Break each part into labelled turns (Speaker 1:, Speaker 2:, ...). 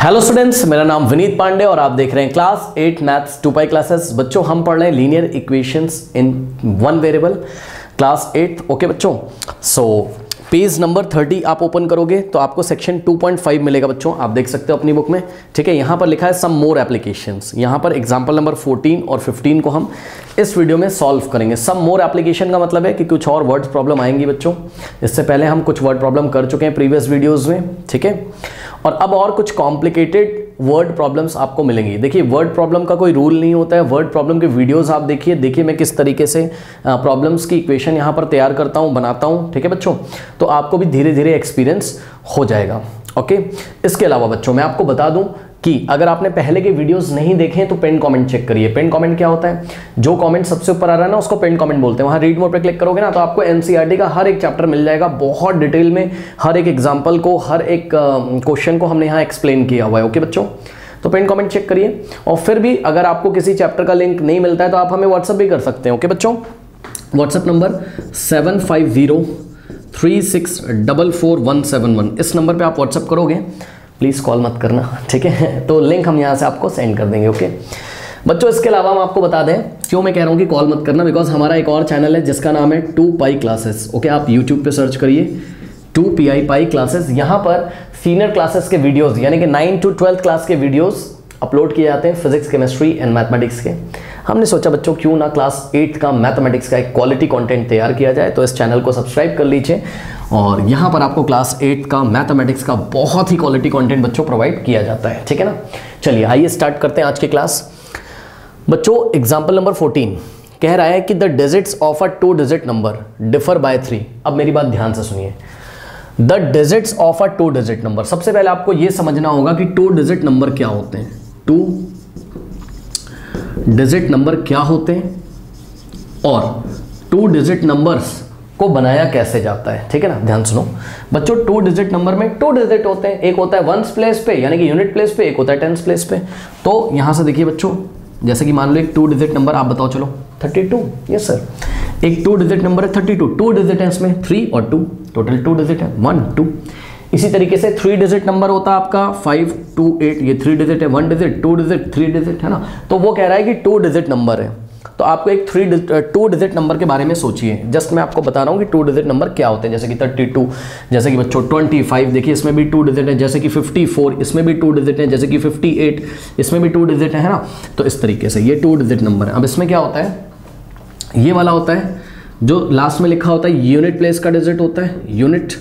Speaker 1: Hello students मेरा नाम विनीत पांडे और आप देख रहे हैं class eight maths two pi classes बच्चों, हम पढ़ रहे हैं linear equations in one variable class eight okay बच्चों सो पेज नंबर थर्टी आप ओपन करोगे तो आपको सेक्शन 2.5 मिलेगा बच्चों। आप देख सकते हो अपनी बुक में। ठीक है, यहाँ पर लिखा है सम मोर एप्लीकेशंस यहाँ पर एग्ज़ाम्पल नंबर 14 और 15 को हम इस वीडियो में सॉल्व करेंगे। सम मोर एप्लीकेशन का मतलब है कि कुछ और वर्ड प्रॉब्लम आएँगी बच्चों। इससे पहले हम कुछ वर्ड प्रॉब्लम कर चुके हैं प्रीवियस वीडियोज़ में। ठीक है? और अब और कुछ कॉम्प्लिकेटेड वर्ड प्रॉब्लम्स आपको मिलेंगी। देखिए वर्ड प्रॉब्लम का कोई रूल नहीं होता है। वर्ड प्रॉब्लम के वीडियोस आप देखिए। देखिए मैं किस तरीके से प्रॉब्लम्स की इक्वेशन यहाँ पर तैयार करता हूँ, बनाता हूँ। ठीक है बच्चों? तो आपको भी धीरे धीरे एक्सपीरियंस हो जाएगा। ओके इसके अलावा बच्चों, मैं आपको बता दूँ कि अगर आपने पहले के वीडियोस नहीं देखे तो पेन कमेंट चेक करिए। पेन कमेंट क्या होता है? जो कमेंट सबसे ऊपर आ रहा है ना, उसको पेन कमेंट बोलते हैं। वहाँ रीड मोड पे क्लिक करोगे ना तो आपको एनसीईआरटी का हर एक चैप्टर मिल जाएगा। बहुत डिटेल में, हर एक एग्ज़ाम्पल को, हर एक क्वेश्चन को हमने यहाँ एक्सप्लेन किया हुआ है। ओके बच्चों? तो पेन कमेंट चेक करिए। और फिर भी अगर आपको किसी चैप्टर का लिंक नहीं मिलता है तो आप हमें व्हाट्सअप भी कर सकते हैं। ओके बच्चों? WhatsApp number seven five zero three six double four one seven one इस नंबर पे आप व्हाट्सअप करोगे प्लीज़ कॉल मत करना, ठीक है? तो लिंक हम यहाँ से आपको सेंड कर देंगे ओके बच्चों, इसके अलावा हम आपको बता दें, क्यों मैं कह रहा हूँ कि कॉल मत करना? बिकॉज़ हमारा एक और चैनल है, जिसका नाम है टू पाई क्लासेस ओके आप यूट्यूब पे सर्च करिए two P I pi classes यहाँ पर सीनियर क्लासेस के वीडियोस यानी कि नाइन टू ट्वेल्थ क्लास के वीडियोस अपलोड किए जाते हैं फिजिक्स केमिस्ट्री एंड मैथमेटिक्स के। हमने सोचा, बच्चों, क्यों ना क्लास एट का मैथमेटिक्स का एक क्वालिटी कंटेंट तैयार किया जाए तो इस चैनल को सब्सक्राइब कर लीजिए। और यहाँ पर आपको क्लास एट का मैथमेटिक्स का बहुत ही क्वालिटी कंटेंट बच्चों प्रोवाइड किया जाता है, ठीक है ना? चलिए, आइए स्टार्ट करते हैं आज की क्लास बच्चों एग्ज़ाम्पल नंबर फोर्टीन कह रहा है कि the digits of a two digit number differ by three अब मेरी बात ध्यान से सुनिए। The digits of a two digit number सबसे पहले आपको यह समझना होगा कि टू डिजिट नंबर क्या होते हैं। टू डिजिट नंबर क्या होते हैं? और टू डिजिट नंबर्स को बनाया कैसे जाता है, ठीक है ना? ध्यान सुनो। बच्चों टू डिजिट नंबर में टू डिजिट होते हैं। एक होता है वंस प्लेस पे, यानी कि यूनिट प्लेस पे, एक होता है टेंस प्लेस पे। तो यहाँ से देखिए बच्चों, जैसे कि मान लो एक टू डिजिट नंबर आप बताओ, चलो। थर्टी टू यस सर एक टू डिजिट नंबर है थर्टी टू टू डिजिट है इसमें थ्री और टू टोटल टू डिजिट है वन टू इसी तरीके से थ्री डिजिट नंबर होता है आपका फाइव टू एट ये थ्री डिजिट है one digit two digit three digit है ना? तो वो कह रहा है कि टू डिजिट नंबर है। तो आपको एक थ्री टू डिजिट नंबर के बारे में सोचिए। जस्ट मैं आपको बता रहा हूँ कि टू डिजिट नंबर क्या होते हैं। जैसे कि थर्टी टू जैसे कि बच्चों ट्वेंटी फाइव देखिए इसमें भी टू डिजिट है, जैसे कि फिफ्टी फोर इसमें भी टू डिजिट है, जैसे कि फिफ्टी एट इसमें भी टू डिजिट है ना? तो इस तरीके से ये टू डिजिट नंबर है। अब इसमें क्या होता है? ये वाला होता है, जो लास्ट में लिखा होता है यूनिट प्लेस का डिजिट होता है यूनिट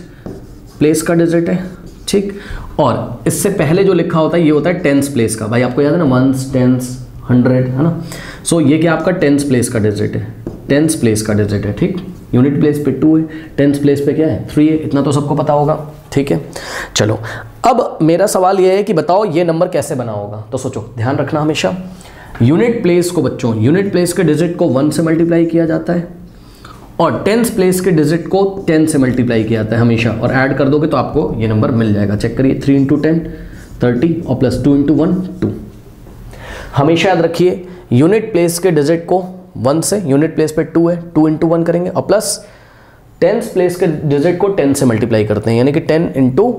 Speaker 1: प्लेस का डिजिट है, ठीक? और इससे पहले जो लिखा होता है, ये होता है टेंस प्लेस का। भाई, आपको याद है ना? वंस टेंस हंड्रेड है ना? सो so, ये क्या आपका टेंस प्लेस का डिजिट है? टेंस प्लेस का डिजिट है ठीक? यूनिट प्लेस पे टू है टेंस प्लेस पे क्या है? थ्री है इतना तो सबको पता होगा ठीक है? चलो अब मेरा सवाल ये है कि बताओ ये नंबर कैसे बना होगा? तो सोचो ध्यान रखना हमेशा। यूनिट प्लेस को बच्चों यूनिट प्लेस के डिजिट को वन से मल्टीप्लाई किया जाता है और टेंस प्लेस के डिजिट को टेन से मल्टीप्लाई किया जाता है हमेशा। और ऐड कर दोगे तो आपको ये नंबर मिल जाएगा। चेक करिए थ्री इंटू टेन थर्टी और plus two into one two हमेशा याद रखिए यूनिट प्लेस के डिजिट को वन से यूनिट प्लेस पे टू है टू इंटू वन करेंगे, और प्लस टेंस प्लेस के डिजिट को टेन से मल्टीप्लाई करते हैं, यानी कि टेन इंटू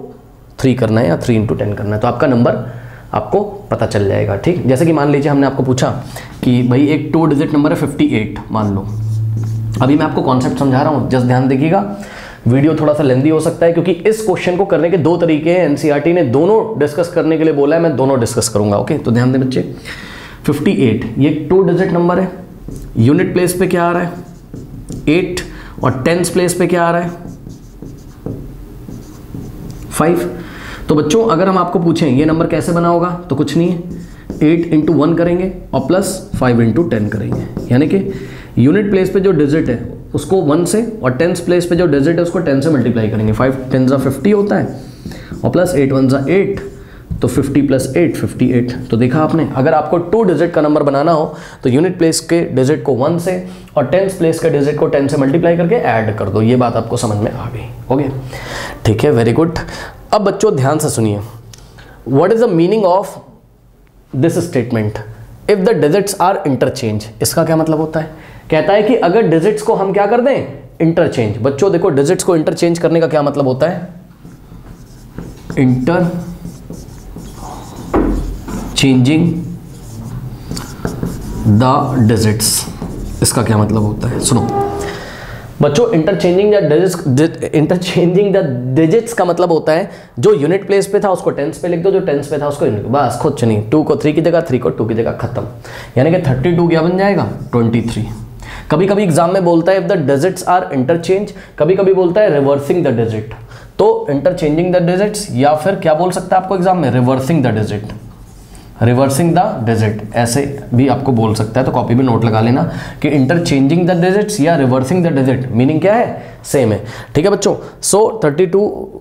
Speaker 1: थ्री करना है या थ्री इंटू टेन करना है तो आपका नंबर आपको पता चल जाएगा, ठीक? जैसे कि मान लीजिए हमने आपको पूछा कि भाई एक टू डिजिट नंबर है फिफ्टी एट मान लो। अभी मैं आपको कॉन्सेप्ट समझा रहा हूँ, जस्ट ध्यान देखिएगा। वीडियो थोड़ा सा लेंदी हो सकता है, क्योंकि इस क्वेश्चन को करने के दो तरीके हैं एनसीईआरटी ने दोनों डिस्कस करने के लिए बोला है, मैं दोनों डिस्कस करूँगा ओके तो ध्यान दें बच्चे 58 ये टू डिजिट नंबर है यूनिट प्लेस पे क्या आ रहा है? एट और टेंस प्लेस पे क्या आ रहा है? फाइव तो बच्चों, अगर हम आपको पूछें, ये नंबर कैसे बना होगा तो कुछ नहीं है। एट इंटू वन करेंगे और प्लस फाइव इंटू टेन करेंगे। यानी कि यूनिट प्लेस पे जो डिजिट है उसको वन से और टेंस प्लेस पे जो डिजिट है, उसको टेन से मल्टीप्लाई करेंगे। फाइव टेन ज़ा फिफ्टी होता है और प्लस एट वन ज़ा एट तो 50 प्लस एट फिफ्टी एट तो देखा आपने, अगर आपको टू डिजिट का नंबर बनाना हो तो यूनिट प्लेस के डिजिट को वन से और टेंस प्लेस के डिजिट को टेन से मल्टीप्लाई करके ऐड कर दो। ये बात आपको समझ में आ गई ओके ठीक है वेरी गुड अब बच्चों, ध्यान से सुनिए। What is the meaning of this statement if the digits are interchange इसका क्या मतलब होता है? कहता है कि अगर डिजिट्स को हम क्या कर दें? इंटरचेंज बच्चों, देखो डिजिट्स को इंटरचेंज करने का क्या मतलब होता है? इंटर चेंजिंग द डिजिट्स इसका क्या मतलब होता है? सुनो। बच्चों interchanging digits interchanging the digits का मतलब होता है, जो यूनिट प्लेस पे था, उसको टेंस पे लिख दो, जो टेंस पे था, उसको यूनिट बस, खुद चुनी टू को थ्री की जगह थ्री को टू की जगह, खत्म। यानी कि थर्टी टू क्या बन जाएगा? ट्वेंटी थ्री कभी कभी एग्ज़ाम में बोलता है if the digits are interchange कभी कभी बोलता है रिवर्सिंग द डिजिट तो इंटरचेंजिंग द डिजिट्स या फिर क्या बोल सकता है आपको एग्ज़ाम में? Reversing the digit reversing the digit ऐसे भी आपको बोल सकता है तो कॉपी में नोट लगा लेना कि इंटरचेंजिंग द डिजिट्स या रिवर्सिंग द डिजिट मीनिंग क्या है? सेम है। ठीक है बच्चों सो so, 32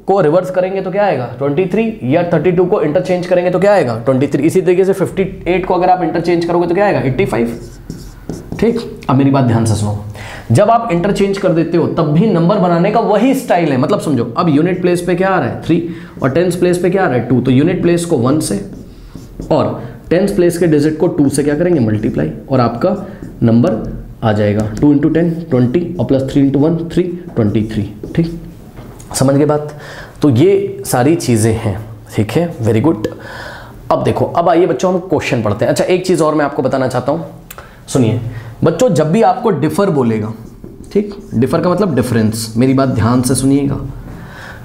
Speaker 1: को रिवर्स करेंगे तो क्या आएगा? 23 या 32 को इंटरचेंज करेंगे तो क्या आएगा? 23 इसी तरीके से 58 को अगर आप इंटरचेंज करोगे तो क्या आएगा? 85 ठीक? अब मेरी बात ध्यान से सुनो। जब आप इंटरचेंज कर देते हो, तब भी नंबर बनाने का वही स्टाइल है। मतलब समझो, अब यूनिट प्लेस पे क्या आ रहा है? थ्री और टेंस प्लेस पे क्या आ रहा है? टू तो यूनिट प्लेस को वन से और टेंस प्लेस के डिजिट को टू से क्या करेंगे? मल्टीप्लाई और आपका नंबर आ जाएगा। टू इंटू टेन ट्वेंटी और plus three into one three twenty three ठीक? समझ गए बात? तो ये सारी चीज़ें हैं। ठीक है? वेरी गुड अब देखो, अब आइए बच्चों, हम क्वेश्चन पढ़ते हैं। अच्छा एक चीज़ और मैं आपको बताना चाहता हूँ। सुनिए, बच्चों, जब भी आपको डिफर बोलेगा, ठीक? डिफर का मतलब डिफरेंस मेरी बात ध्यान से सुनिएगा।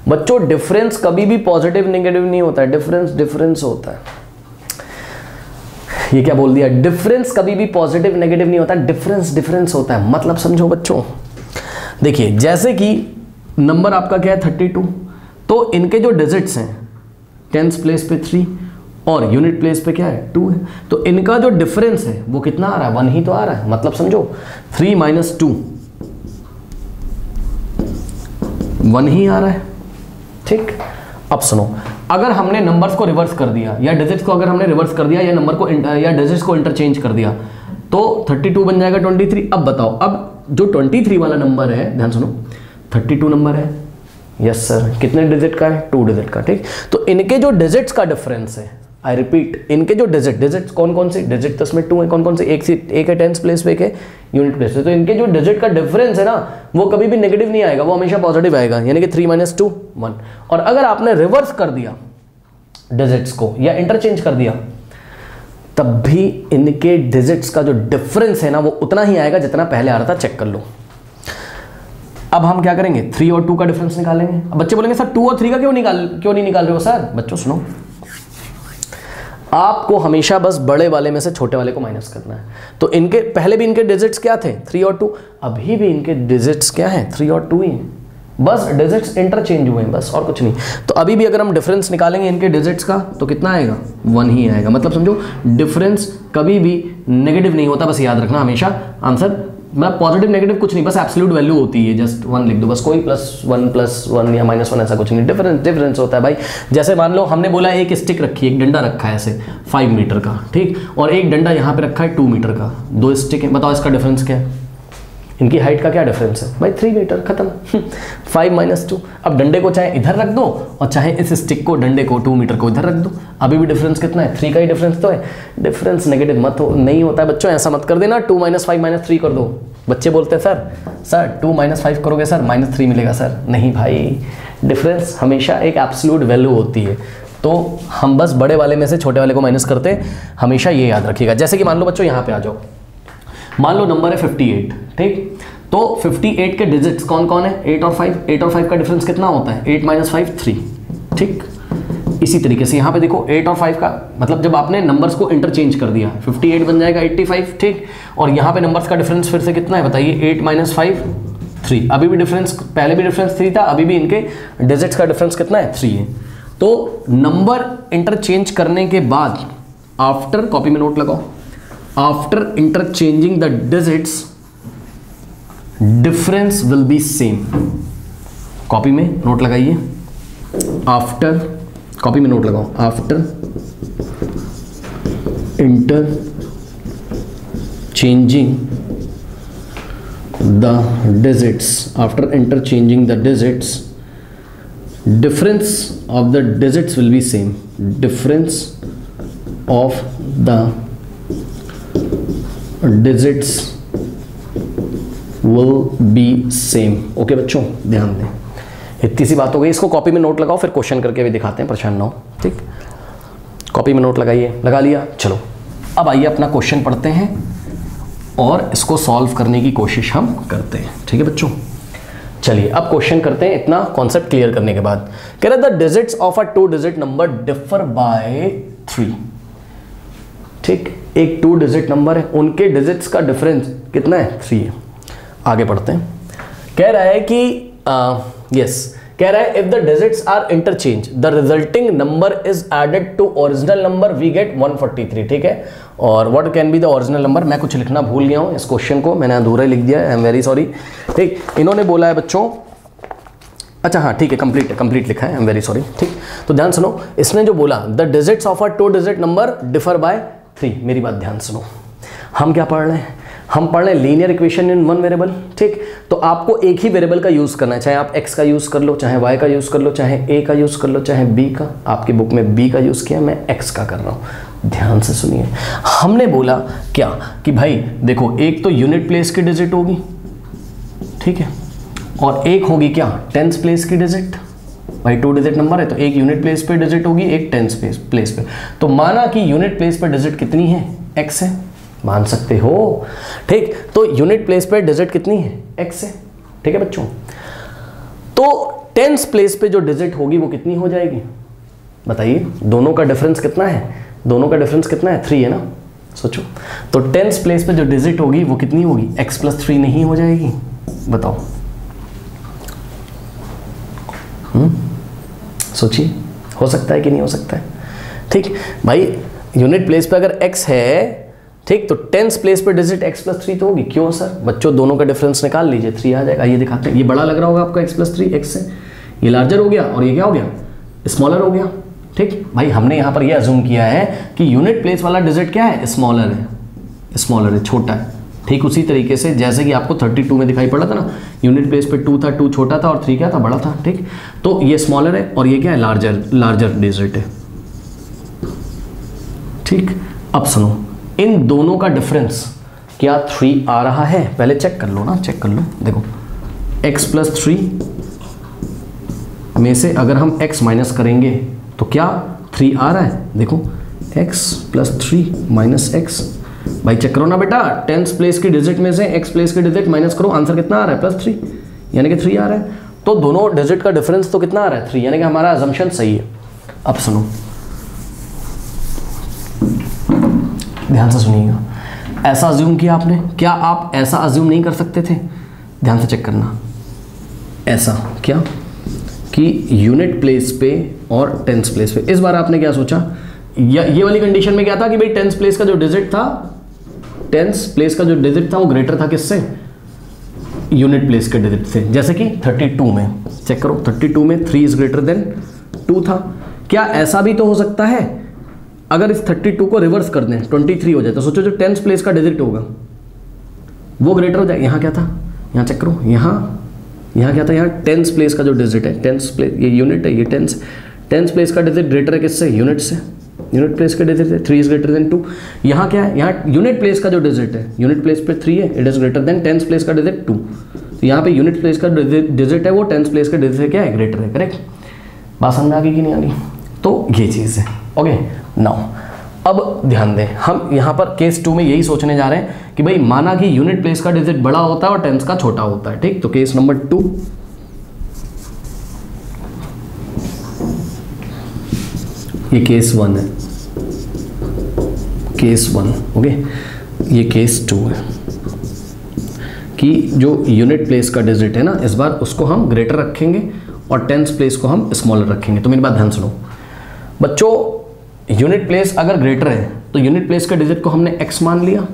Speaker 1: बच्चों डिफरेंस कभी भी पॉजिटिव नेगेटिव नहीं होता है। डिफरेंस डिफरेंस होता है। ये क्या बोल दिया? डिफरेंस कभी भी पॉजिटिव नेगेटिव नहीं होता। डिफरेंस डिफरेंस होता है। मतलब समझो बच्चों। देखिए, जैसे कि नंबर आपका क्या है? थर्टी टू तो इनके जो डिजिट्स हैं टेंस प्लेस पे थ्री और यूनिट प्लेस पे क्या है? टू है। तो इनका जो डिफरेंस है, वो कितना आ रहा है? वन ही तो आ रहा है। मतलब समझो थ्री माइनस टू वन ही आ रहा है। ठीक? अब सुनो, अगर हमने नंबर्स को रिवर्स कर दिया, या डिजिट्स को अगर हमने रिवर्स कर दिया, या नंबर को या डिजिट्स को इंटरचेंज कर दिया तो 32 बन जाएगा 23 अब बताओ, अब जो 23 वाला नंबर है, ध्यान सुनो 32 नंबर है। यस सर कितने डिजिट का है? टू डिजिट का, ठीक? तो इनके जो डिजिट्स का डिफरेंस है आई रिपीट इनके जो डिजिट डिजिट कौन कौन से? डिजिट तो इसमें टू है कौन कौन से? एक से एक है टेंस प्लेस पे एक है यूनिट प्लेस पे। तो इनके जो डिजिट का डिफरेंस है ना, वो कभी भी नेगेटिव नहीं आएगा, वो हमेशा पॉजिटिव आएगा, यानी कि थ्री माइनस टू वन और अगर आपने रिवर्स कर दिया डिजिट्स को, या इंटरचेंज कर दिया, तब भी इनके डिजिट्स का जो डिफरेंस है ना, वो उतना ही आएगा जितना पहले आ रहा था चेक कर लो। अब हम क्या करेंगे? थ्री और टू का डिफरेंस निकालेंगे अब बच्चे बोलेंगे, सर टू और थ्री का क्यों निकाल, क्यों नहीं निकाल रहे हो, सर? बच्चों, सुनो। आपको हमेशा बस बड़े वाले में से छोटे वाले को माइनस करना है। तो इनके, पहले भी इनके डिजिट्स क्या थे? थ्री और टू अभी भी इनके डिजिट्स क्या हैं? थ्री और टू ही हैं। बस डिजिट्स इंटरचेंज हुए हैं, बस, और कुछ नहीं। तो अभी भी अगर हम डिफरेंस निकालेंगे इनके डिजिट्स का तो कितना आएगा? वन ही आएगा। मतलब समझो डिफरेंस कभी भी नेगेटिव नहीं होता, बस याद रखना हमेशा। आंसर मतलब पॉजिटिव नेगेटिव कुछ नहीं, बस एब्सोल्यूट वैल्यू होती है जस्ट वन लिख दो, बस कोई प्लस वन प्लस वन या माइनस वन ऐसा कुछ नहीं डिफरेंस डिफरेंस होता है भाई। जैसे मान लो, हमने बोला एक स्टिक रखी है एक डंडा रखा है ऐसे फाइव मीटर का, ठीक? और एक डंडा यहाँ पे रखा है टू मीटर का, दो स्टिक है, बताओ इसका डिफरेंस क्या है? इनकी हाइट का क्या डिफरेंस है? भाई थ्री मीटर खत्म। फाइव माइनस टू अब डंडे को चाहे इधर रख दो और चाहे इस स्टिक को, डंडे को टू मीटर को इधर रख दो। अभी भी डिफरेंस कितना है? थ्री का ही डिफरेंस तो है। डिफरेंस नेगेटिव मत हो, नहीं होता है। बच्चों, ऐसा मत कर देना। Two minus five minus three कर दो। बच्चे बोलते हैं, sir sir two minus five करोगे, सर माइनस थ्री मिलेगा, सर। नहीं भाई। डिफरेंस हमेशा एक एब्सोल्यूट वैल्यू होती है। तो हम बस बड़े वाले में से छोटे वाले को माइनस करते। हमेशा ये याद रखिएगा। जैसे कि मान लो बच्चों, यहाँ पे आ जाओ। मान लो नंबर है 58 ठीक? तो 58 के डिजिट्स कौन कौन है? 8 और 5 8 और 5 का डिफरेंस कितना होता है? 8 माइनस फाइव थ्री ठीक? इसी तरीके से यहाँ पे देखो 8 और 5 का मतलब जब आपने नंबर्स को इंटरचेंज कर दिया 58 बन जाएगा 85 ठीक? और यहाँ पे नंबर्स का डिफरेंस फिर से कितना है, बताइए 8 माइनस फाइव थ्री अभी भी डिफरेंस पहले भी डिफरेंस थ्री था, अभी भी इनके डिजिट्स का डिफरेंस कितना है? थ्री है. तो नंबर इंटरचेंज करने के बाद आफ्टर कॉपी में नोट लगाओ. After interchanging the digits difference will be same copy में नोट लगाइए। आफ्टर कॉपी में नोट लगाओ। After interchanging the digits after interchanging the digits difference of the digits will be same difference of the digits will be same okay बच्चों, ध्यान दें। इतनी सी बात हो गई, इसको कॉपी में नोट लगाओ, फिर क्वेश्चन करके भी दिखाते हैं, परेशान ना हो। ठीक? कॉपी में नोट लगाइए। लगा लिया? चलो। अब आइए अपना क्वेश्चन पढ़ते हैं और इसको सॉल्व करने की कोशिश हम करते हैं। ठीक है बच्चों? चलिए, अब क्वेश्चन करते हैं इतना कॉन्सेप्ट क्लियर करने के बाद। कह रहे the digits of a two digit number differ by three ठीक? एक टू डिजिट नंबर है, उनके डिजिट्स का डिफरेंस कितना है? थ्री है। आगे पढ़ते हैं। कह रहा है कि यस कह रहा है if the digits are interchange the resulting number is added to original number we get 143 ठीक है? और what can be the original number मैं कुछ लिखना भूल गया हूँ इस क्वेश्चन को, मैंने अधूरा लिख दिया आई एम वेरी सॉरी ठीक, इन्होंने बोला है बच्चों अच्छा हाँ ठीक है कंप्लीट कंप्लीट लिखा है आई एम वेरी सॉरी ठीक? तो ध्यान सुनो, इसने जो बोला the digits of a two digit number differ by three मेरी बात ध्यान सुनो। हम क्या पढ़ रहे हैं? हम पढ़ रहे हैं linear equation in one variable ठीक? तो आपको एक ही वेरिएबल का यूज़ करना है, चाहे आप एक्स का यूज़ कर लो, चाहे वाई का यूज़ कर लो, चाहे ए का यूज़ कर लो, चाहे बी का। आपकी बुक में बी का यूज़ किया, मैं एक्स का कर रहा हूँ। ध्यान से सुनिए। हमने बोला क्या? कि भाई, देखो, एक तो यूनिट प्लेस की डिजिट होगी, ठीक है? और एक होगी क्या? टेंस प्लेस की डिजिट भाई टू डिजिट नंबर है तो एक यूनिट प्लेस पे डिजिट होगी, एक टेंस प्लेस प्लेस पे। तो माना कि यूनिट प्लेस पे डिजिट कितनी है? एक्स है। मान सकते हो। ठीक तो यूनिट प्लेस पे डिजिट कितनी है? एक्स है। ठीक है बच्चों? तो टेंस प्लेस पे जो डिजिट होगी, वो कितनी हो जाएगी? बताइए, दोनों का डिफरेंस कितना है? दोनों का डिफरेंस कितना है? थ्री है ना? सोचो। तो टेंस प्लेस पे जो डिजिट होगी, वो कितनी होगी? एक्स प्लस थ्री नहीं हो जाएगी। बताओ। सोचिए। हो सकता है कि नहीं हो सकता है। ठीक, भाई यूनिट प्लेस पे अगर एक्स है, ठीक तो टेंस प्लेस पे डिजिट एक्स प्लस थ्री तो होगी। क्यों सर? बच्चों, दोनों का डिफरेंस निकाल लीजिए थ्री आ जाएगा। ये दिखाते हैं। ये बड़ा लग रहा होगा आपका एक्स प्लस थ्री एक्स से। ये लार्जर हो गया और ये क्या हो गया? स्मॉलर हो गया। ठीक, भाई, हमने यहाँ पर ये अजूम किया है कि यूनिट प्लेस वाला डिजिट क्या है? स्मॉलर है। स्मॉलर है, छोटा है। ठीक उसी तरीके से, जैसे कि आपको 32 में दिखाई पड़ा था ना यूनिट प्लेस पे टू था, टू छोटा था और थ्री क्या था, बड़ा था, ठीक? तो ये स्मॉलर है और ये क्या है लार्जर लार्जर डिजिट है। ठीक? अब सुनो, इन दोनों का डिफरेंस क्या थ्री आ रहा है? पहले चेक कर लो ना चेक कर लो। देखो, x प्लस थ्री में से अगर हम x माइनस करेंगे तो क्या थ्री आ रहा है? देखो, x plus three minus x भाई चेक करो ना बेटा टेंथ प्लेस की डिजिट में से x प्लेस की डिजिट माइनस करो आंसर कितना आ रहा है? प्लस थ्री यानी कि थ्री आ रहा है। तो दोनों डिजिट का डिफरेंस तो कितना आ रहा है? थ्री यानी कि हमारा अजम्पन सही है। अब सुनो। ध्यान से सुनिएगा। ऐसा अज्यूम किया आपने? क्या आप ऐसा अज्यूम नहीं कर सकते थे? ध्यान से चेक करना। ऐसा क्या? कि यूनिट प्लेस पे और टेंस प्लेस पे। इस बार आपने क्या सोचा? या ये वाली कंडीशन में क्या था कि भाई टेंस प्लेस का जो डिजिट था टेंस प्लेस का जो डिजिट था वो ग्रेटर था किससे? यूनिट प्लेस के डिजिट से। जैसे कि 32 में। चेक करो 32 में 3 इज़ ग्रेटर देन 2 था। क्या ऐसा भी तो हो सकता है? अगर इस 32 को रिवर्स कर दें 23 हो जाए तो सोचो जो टेंथ प्लेस का डिजिट होगा, वो ग्रेटर हो जाए। यहाँ क्या था? यहाँ चेक करो, यहाँ यहाँ क्या था? यहाँ टेंथ प्लेस का जो डिजिट है टेंथ प्लेस ये यूनिट है, ये टेंथ टेंथ प्लेस का डिजिट ग्रेटर है किससे? यूनिट से। यूनिट प्लेस का डिजिट है three is greater than two यहाँ क्या है? यहाँ यूनिट प्लेस का जो डिजिट है यूनिट प्लेस पे थ्री है it is greater than tenth place का डिजिट टू तो यहाँ पे यूनिट प्लेस का डिजिट है, वो टेंथ प्लेस का डिजिट क्या है? ग्रेटर है करेक्ट बात समझ आ गई कि नहीं आ गई? तो ये चीज़ है ओके नाउ अब ध्यान दें, हम यहाँ पर केस टू में यही सोचने जा रहे हैं कि भाई माना कि यूनिट प्लेस का डिजिट बड़ा होता है और टेंस का छोटा होता है, ठीक? तो केस नंबर टू ये केस वन है। केस वन ओके ये केस टू है। कि जो यूनिट प्लेस का डिजिट है ना, इस बार उसको हम ग्रेटर रखेंगे और टेंस प्लेस को हम स्मॉलर रखेंगे। तो मेरी बात ध्यान सुनो। बच्चों यूनिट प्लेस अगर ग्रेटर है तो यूनिट प्लेस का डिजिट को हमने एक्स मान लिया।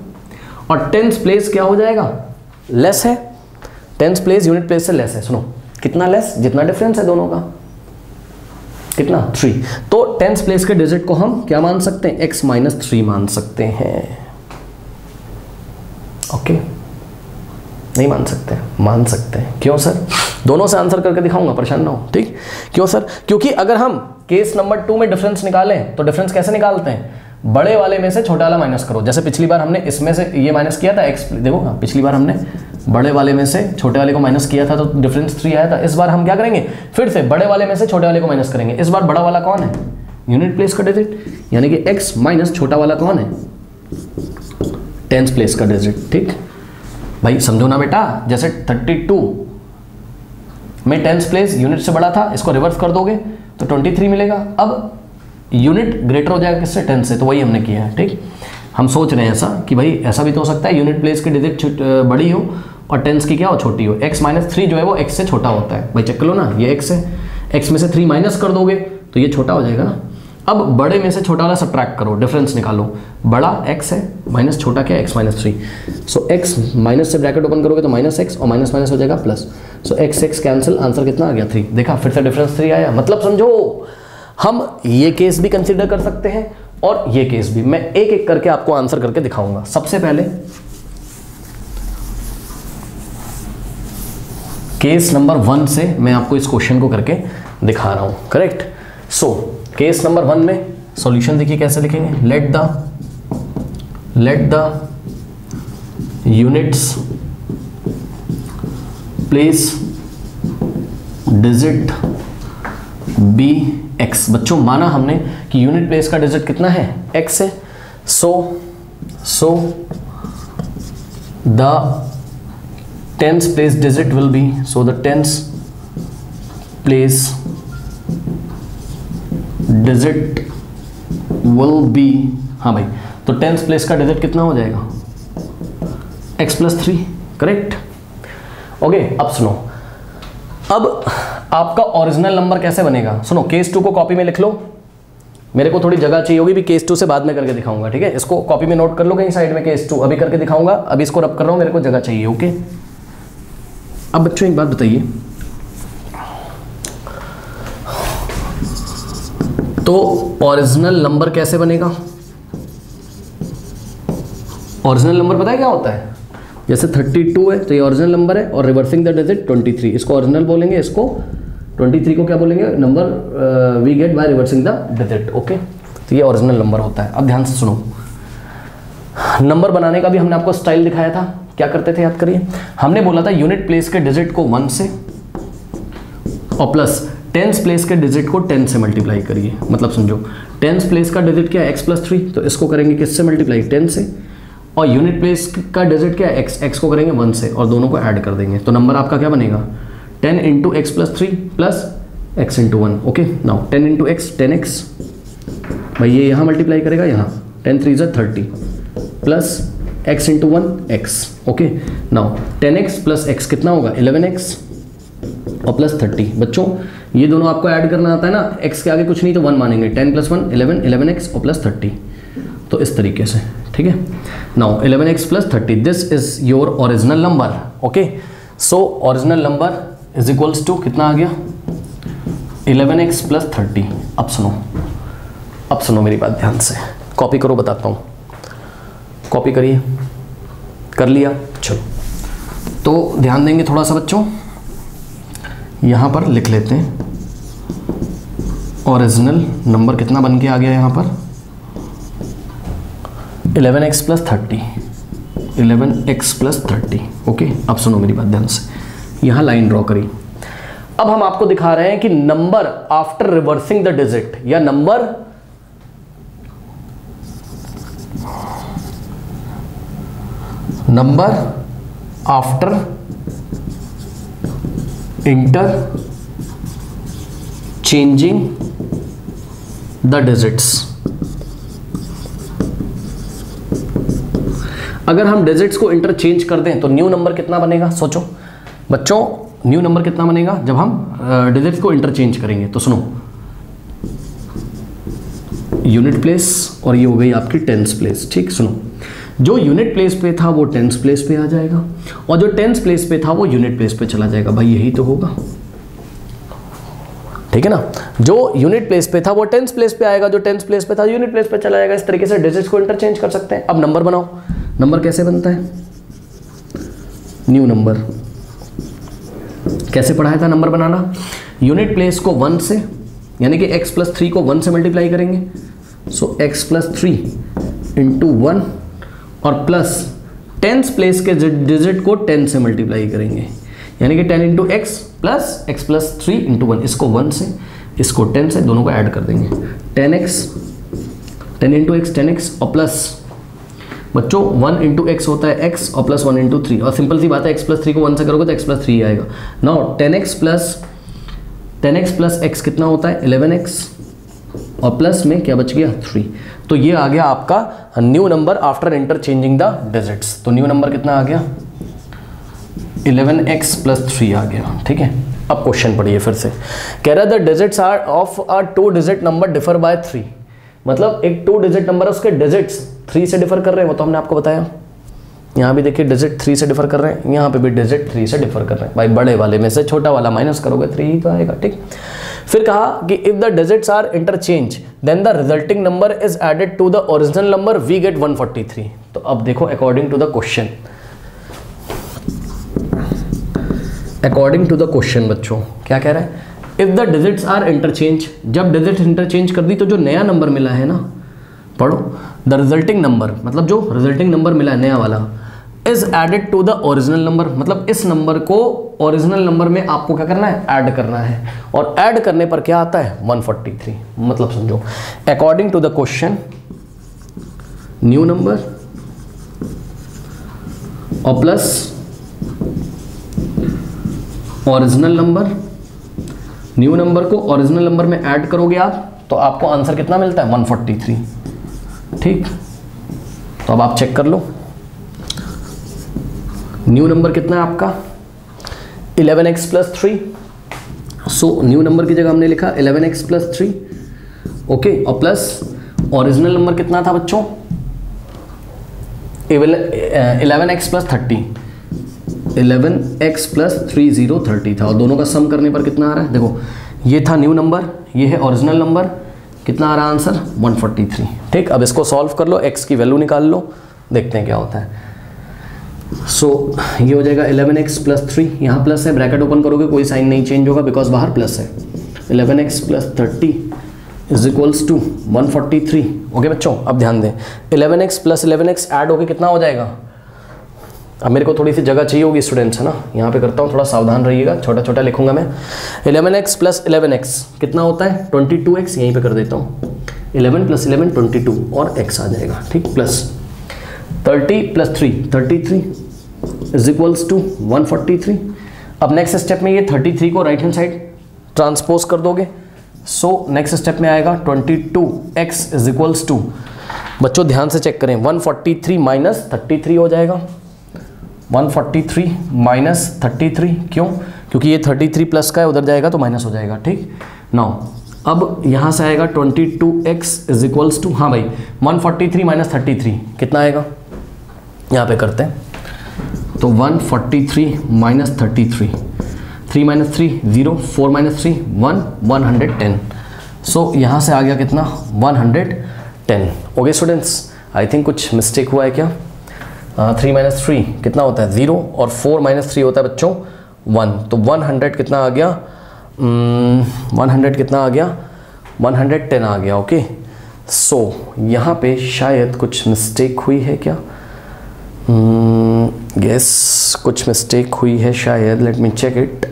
Speaker 1: और टेंथ प्लेस क्या हो जाएगा? लेस है। टेंथ प्लेस यूनिट प्लेस से लेस है। सुनो, कितना लेस जितना डिफरेंस है दोनों का। कितना? थ्री तो टेंथ प्लेस के डिजिट को हम क्या मान सकते हैं? एक्स माइनस थ्री मान सकते हैं। ओके नहीं मान सकते मान सकते हैं। क्यों सर दोनों से आंसर करके दिखाऊँगा, परेशान ना हो। ठीक? क्यों सर क्योंकि अगर हम केस नंबर टू में डिफरेंस निकालें तो डिफरेंस कैसे निकालते हैं? बड़े वाले में से छोटा वाला माइनस करो। जैसे पिछली बार हमने इसमें से ये माइनस किया था एक्स देखो हाँ पिछली बार हमने बड़े वाले में से, छोटे वाले को माइनस किया था तो डिफरेंस थ्री आया था। इस बार हम क्या करेंगे? फिर से बड़े वाले में से छोटे वाले को माइनस करेंगे। इस बार बड़ा वाला कौन है? यूनिट प्लेस का डिजिट यानी कि x माइनस छोटा वाला कौन है? टेंस प्लेस का डिजिट ठीक? भाई, समझो ना बेटा, जैसे 32 में टेंस प्लेस यूनिट से बड़ा था, इसको रिवर्स कर दोगे तो 23 मिलेगा। अब यूनिट ग्रेटर हो जाएगा किससे? टेन से। तो वही हमने किया है, ठीक? हम सोच रहे हैं ऐसा कि भाई, ऐसा भी तो हो सकता है यूनिट प्लेस की डिजिट बड़ी हो और टेंस की क्या हो, छोटी हो? X माइनस थ्री जो है वो x से छोटा होता है। भाई चेक लो ना, ये x है। X में से थ्री माइनस कर दोगे तो ये छोटा हो जाएगा ना। अब बड़े में से छोटा वाला सब्ट्रैक्ट करो डिफरेंस निकालो। बड़ा x है माइनस छोटा क्या x minus three so x minus से ब्रैकेट ओपन करोगे तो माइनस एक्स और माइनस माइनस हो जाएगा plus so x x cancel answer कितना आ गया? थ्री देखा, फिर से डिफरेंस थ्री आया। मतलब समझो, हम ये केस भी कंसिडर कर सकते हैं और ये केस भी। मैं एक एक करके आपको आंसर करके दिखाऊँगा। सबसे पहले केस नंबर वन से मैं आपको इस क्वेश्चन को करके दिखा रहा हूँ correct so case number one में सॉल्यूशन देखिए कैसे लिखेंगे let the let the units place digit be x बच्चों, माना हमने कि यूनिट प्लेस का डिजिट कितना है? एक्स है। So so the tens place digit will be so the tens place digit will be हाँ भाई तो टेंस प्लेस का डिजिट कितना हो जाएगा? X plus three correct okay अब सुनो। अब आपका ओरिजिनल नंबर कैसे बनेगा? सुनो केस टू को कॉपी में लिख लो। मेरे को थोड़ी जगह चाहिए होगी, भी केस टू से बाद में करके दिखाऊँगा, ठीक है? इसको कॉपी में नोट कर लो कहीं साइड में केस टू अभी करके दिखाऊँगा, अभी इसको रब कर रहा हूँ, मेरे को जगह चाहिए ओके अब बच्चों, एक बात बताइए। तो ओरिजिनल नंबर कैसे बनेगा? ओरिजिनल नंबर पता है क्या होता है? जैसे 32 है तो ये ओरिजिनल नंबर है, और रिवर्सिंग द डिजिट 23 इसको ओरिजिनल बोलेंगे, इसको 23 को क्या बोलेंगे? Number we get by reversing the digit okay तो ये ओरिजिनल नंबर होता है। अब ध्यान से सुनो। नंबर बनाने का भी हमने आपको स्टाइल दिखाया था। क्या करते थे, याद करिए? हमने बोला था यूनिट प्लेस के डिजिट को वन से और प्लस टेंस प्लेस के डिजिट को टेन से मल्टीप्लाई करिए। मतलब समझो टेंस प्लेस का डिजिट क्या है? एक्स प्लस थ्री तो इसको करेंगे किससे मल्टीप्लाई टेन से। और यूनिट प्लेस का डिजिट क्या है? एक्स एक्स को करेंगे वन से और दोनों को ऐड कर देंगे। तो नंबर आपका क्या बनेगा? Ten into x plus three plus x into one okay now ten into x ten x भाई ये यहाँ मल्टीप्लाई करेगा, यहाँ। टेन थ्री ज़ा thirty plus x into one x okay now ten x plus x कितना होगा? Eleven x और plus thirty बच्चों, ये दोनों आपको ऐड करना आता है ना? एक्स के आगे कुछ नहीं तो वन मानेंगे। Ten plus one eleven eleven x और प्लस थर्टी तो इस तरीके से, ठीक है? Now eleven x plus thirty this is your original number okay so original number is equals to कितना आ गया? इलेवन एक्स प्लस थर्टी अब सुनो अब सुनो मेरी बात ध्यान से। कॉपी करो, बताता हूँ। कॉपी करिए। कर लिया। चलो। तो ध्यान देंगे थोड़ा सा बच्चों। यहाँ पर लिख लेते हैं। ओरिजिनल नंबर कितना बन के आ गया यहाँ पर? Eleven x plus thirty eleven x plus thirty okay अब सुनो मेरी बात ध्यान से। यहाँ लाइन ड्रॉ करी अब हम आपको दिखा रहे हैं कि number after reversing the digit या number number after interchanging the digits अगर हम डिजिट्स को इंटरचेंज कर दें तो न्यू नंबर कितना बनेगा? सोचो। बच्चों न्यू नंबर कितना बनेगा? जब हम डिजिट्स को इंटरचेंज करेंगे तो सुनो। यूनिट प्लेस और ये हो गई आपकी टेंस प्लेस ठीक? सुनो। जो यूनिट प्लेस पे था, वो टेंस प्लेस पे आ जाएगा। और जो टेंस प्लेस पे था, वो यूनिट प्लेस पे चला जाएगा। भाई, यही तो होगा। ठीक है ना? जो यूनिट प्लेस पे था, वो टेंस प्लेस पे आएगा। जो टेंस प्लेस पे था यूनिट प्लेस पे चला जाएगा। इस तरीके से डिजिट्स को इंटरचेंज कर सकते हैं। अब नंबर बनाओ। नंबर कैसे बनता है? न्यू नंबर कैसे पढ़ाया था नंबर बनाना? यूनिट प्लेस को वन से, यानी कि x प्लस थ्री को वन से मल्टीप्लाई करेंगे। So x plus three into one और प्लस टेंस प्लेस के डिजिट को टेन से मल्टीप्लाई करेंगे। यानी कि ten into x plus x plus three into one इसको वन से, इसको टेन से दोनों को ऐड कर देंगे। Ten x ten into x ten x और प्लस बच्चों वन इंटू एक्स होता है एक्स और प्लस वन इंटू थ्री और सिंपल सी बात है एक्स प्लस थ्री को वन से करोगे तो एक्स प्लस थ्री आएगा। Now ten x plus ten x plus x कितना होता है? इलेवन एक्स और प्लस में क्या बच गया? थ्री तो ये आ गया आपका new number after interchanging the digits तो न्यू नंबर कितना आ गया? इलेवन एक्स प्लस थ्री आ गया, ठीक है? अब क्वेश्चन पढ़िए फिर से। कह रहा the digits are of a two digit number differ by three मतलब एक टू डिजिट नंबर है, उसके डिजिट्स थ्री से डिफर कर रहे हैं, वो तो हमने आपको बताया। यहाँ भी देखिए डिजिट थ्री से डिफर कर रहे हैं, यहाँ पे भी डिजिट थ्री से डिफर कर रहे हैं। भाई, बड़े वाले में से छोटा वाला माइनस करोगे थ्री ही तो आएगा, ठीक? फिर कहा कि if the digits are interchange then the resulting number is added to the original number we get 143 तो अब देखो according to the question according to the question बच्चों, क्या कह रहा है? If the digits are interchange जब डिजिट इंटरचेंज कर दी तो जो नया नंबर मिला है ना, पढ़ो द रिजल्टिंग नंबर मतलब जो रिजल्टिंग नंबर मिला है, नया वाला is added to the original number मतलब इस नंबर को ओरिजिनल नंबर में आपको क्या करना है? ऐड करना है। और ऐड करने पर क्या आता है? 143 मतलब समझो। According to the question new number और plus original number new number को ओरिजिनल नंबर में ऐड करोगे आप तो आपको आंसर कितना मिलता है? 143 ठीक? तो अब आप चेक कर लो। न्यू नंबर कितना है आपका? 11x x plus three so new number की जगह हमने लिखा 11x x plus three okay और प्लस ओरिजिनल नंबर कितना था बच्चों? Eleven x plus thirty eleven x plus three zero thirty था। और दोनों का सम करने पर कितना आ रहा है? देखो, ये था न्यू नंबर ये है ओरिजिनल नंबर कितना आ रहा है आंसर 143 ठीक, अब इसको सॉल्व कर लो एक्स की वैल्यू निकाल लो, देखते हैं क्या होता है। सो so, ये हो जाएगा 11x एक्स प्लस थ्री यहाँ प्लस है ब्रैकेट ओपन करोगे कोई साइन नहीं चेंज होगा बिकॉज़ बाहर प्लस है. 11x x plus thirty is equals to one forty three okay बच्चों अब ध्यान दें. 11x x plus eleven x add होकर कितना हो जाएगा? अब मेरे को थोड़ी सी जगह चाहिए होगी स्टूडेंट्स है ना? यहाँ पे करता हूँ थोड़ा सावधान रहिएगा. छोटा छोटा लिखूँगा मैं. 11x x plus eleven x कितना होता है? 22x एक्स यहीं पर कर देता हूँ. 11 प्लस इलेवन ट्वेंटी टू और x आ जाएगा. ठीक? Plus thirty plus three, thirty three is equals to one forty three अब नेक्स्ट स्टेप में ये थर्टी थ्री को राइट हैंड साइड ट्रांसपोज कर दोगे। सो नेक्स्ट स्टेप में आएगा twenty two x is equals to बच्चों ध्यान से चेक करें one forty three minus thirty three हो जाएगा। One forty three minus thirty three क्यों? क्योंकि ये थर्टी थ्री प्लस का है, उधर जाएगा तो माइनस हो जाएगा, ठीक? नाउ अब यहाँ से आएगा twenty two x is equals to हाँ भाई one forty three minus thirty three कितना आएगा? यहाँ पे करते हैं। तो 143 forty three minus thirty three three minus three zero four minus three one one hundred ten. So यहाँ से आ गया कितना? One hundred ten. Okay students I think कुछ मिस्टेक हुआ है क्या? थ्री माइनस थ्री कितना होता है? ज़ीरो और फोर माइनस थ्री होता है बच्चों वन। तो वन हंड्रेड कितना आ गया? वन hmm, हंड्रेड कितना आ गया? वन हंड्रेड टेन आ गया ओके सो so, यहाँ पे शायद कुछ मिस्टेक हुई है क्या? यस hmm, कुछ मिस्टेक हुई है शायद लेट मी चेक इट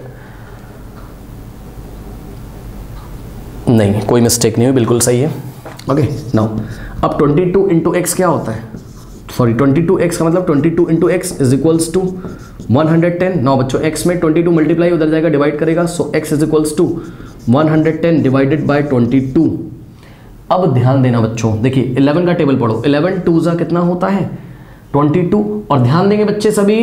Speaker 1: नहीं कोई मिस्टेक नहीं हुई बिल्कुल सही है। ओके नाउ अब 22 टू इंटू एक्स क्या होता है? सॉरी 22 टू एक्स का मतलब 22 two into x is equals to 110 now बच्चों x में 22 मल्टीप्लाई उधर जाएगा डिवाइड करेगा so x is equals to 110 divided by 22 अब ध्यान देना बच्चों देखिए 11 का टेबल पढ़ो। 11 टू ज़ा कितना होता है? 22 और ध्यान देंगे बच्चे सभी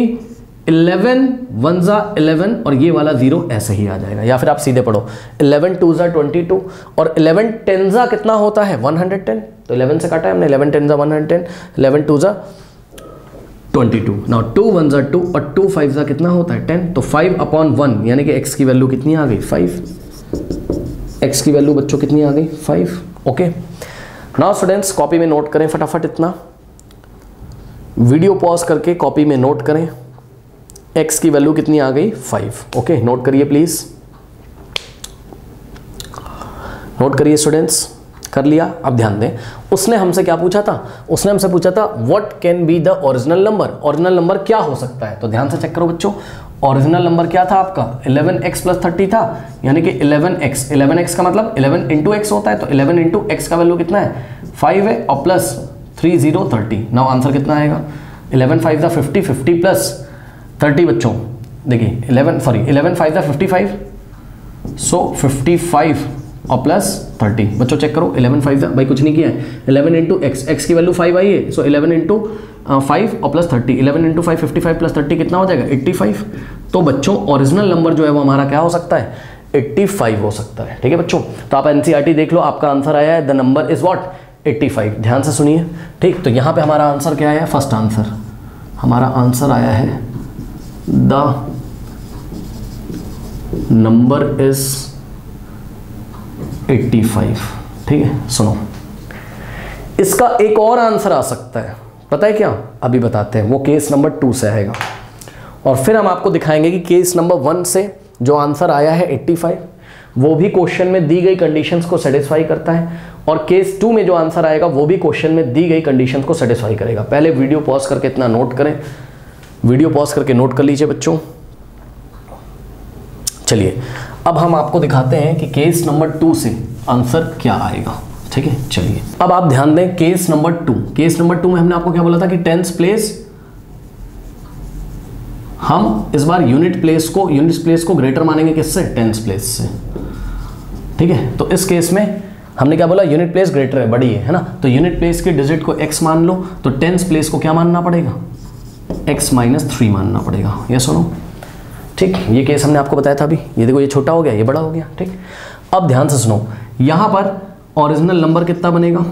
Speaker 1: 11 वन ज़ा इलेवन, और ये वाला ज़ीरो ऐसे ही आ जाएगा। या फिर आप सीधे पढ़ो 11 टू ज़ा ट्वेंटी टू, और 11 टेन ज़ा कितना होता है? 110 तो 11 से काटा है हमने 11 टेन ज़ा one hundred ten, eleven two ज़ा twenty two. Now two one ज़ा टू और टू फाइव ज़ा कितना होता है? टेन। तो फाइव अपॉन वन, यानी कि एक्स की वैल्यू कितनी आ गई? फाइव। एक्स की वैल्यू बच्चों कितनी आ गई? Five. Okay. Now students copy में नोट करें फटाफट इतना। वीडियो पॉज करके कॉपी में नोट करें। एक्स की वैल्यू कितनी आ गई? फाइव। ओके नोट करिए प्लीज़। नोट करिए स्टूडेंट्स कर लिया। अब ध्यान दें। उसने हमसे क्या पूछा था? उसने हमसे पूछा था what can be the original number original number क्या हो सकता है? तो ध्यान से चेक करो बच्चों। ओरिजिनल नंबर क्या था आपका? 11x एक्स प्लस थर्टी था। यानी कि 11x एक्स इलेवन एक्स का मतलब 11 इंटू एक्स होता है तो 11 इंटू एक्स का वैल्यू कितना है? 5 है और plus three zero thirty now answer कितना आएगा? 11 five the fifty fifty plus thirty बच्चों, देखिए 11 sorry 11 five the fifty five so fifty five और प्लस थर्टी बच्चों चेक करो इलेवन फाइव भाई कुछ नहीं किया है इलेवन इंटू एक्स एक्स की वैल्यू फाइव आई है सो इलेवन इंटू फाइव और plus thirty eleven into five fifty five plus thirty कितना हो जाएगा? एट्टी फाइव तो बच्चों ओरिजिनल नंबर जो है वो हमारा क्या हो सकता है? एट्टी फाइव हो सकता है, ठीक है बच्चों? तो आप एनसीईआरटी देख लो, आपका आंसर आया है the number is what eighty five ध्यान से सुनिए। ठीक तो यहाँ पे हमारा आंसर क्या आया? फ़र्स्ट आंसर हमारा आंसर आया है द नंबर इज़ 85 ठीक है, सुनो। इसका एक और आंसर आ सकता है। पता है क्या? अभी बताते हैं। वो केस नंबर टू से आएगा। और फिर हम आपको दिखाएँगे कि केस नंबर वन से जो आंसर आया है 85 वो भी क्वेश्चन में दी गई कंडीशंस को सेटिस्फाई करता है। और केस टू में जो आंसर आएगा, वो भी क्वेश्चन में दी गई कंडीशन को सेटिस्फाई करेगा। पहले वीडियो पॉज करके इतना नोट करें। वीडियो पॉज करके नोट कर लीजिए बच्चों। चलिए, अब हम आपको दिखाते हैं कि केस नंबर टू से आंसर क्या आएगा। ठीक है? चलिए, अब आप ध्यान दें case number two case number two में हमने आपको क्या बोला था कि टेंस प्लेस हम इस बार यूनिट प्लेस को यूनिट प्लेस को ग्रेटर मानेंगे किससे? टेंस प्लेस से। ठीक है? तो इस केस में हमने क्या बोला? यूनिट प्लेस ग्रेटर है, बड़ी है है ना? तो यूनिट प्लेस के डिजिट को एक्स मान लो तो टेंस प्लेस को क्या मानना पड़ेगा? एक्स माइनस थ्री मानना पड़ेगा। ये सुनो। ठीक, ये केस हमने आपको बताया था अभी। ये देखो, ये छोटा हो गया, ये बड़ा हो गया, ठीक? अब ध्यान से सुनो। यहाँ पर ओरिजिनल नंबर कितना बनेगा?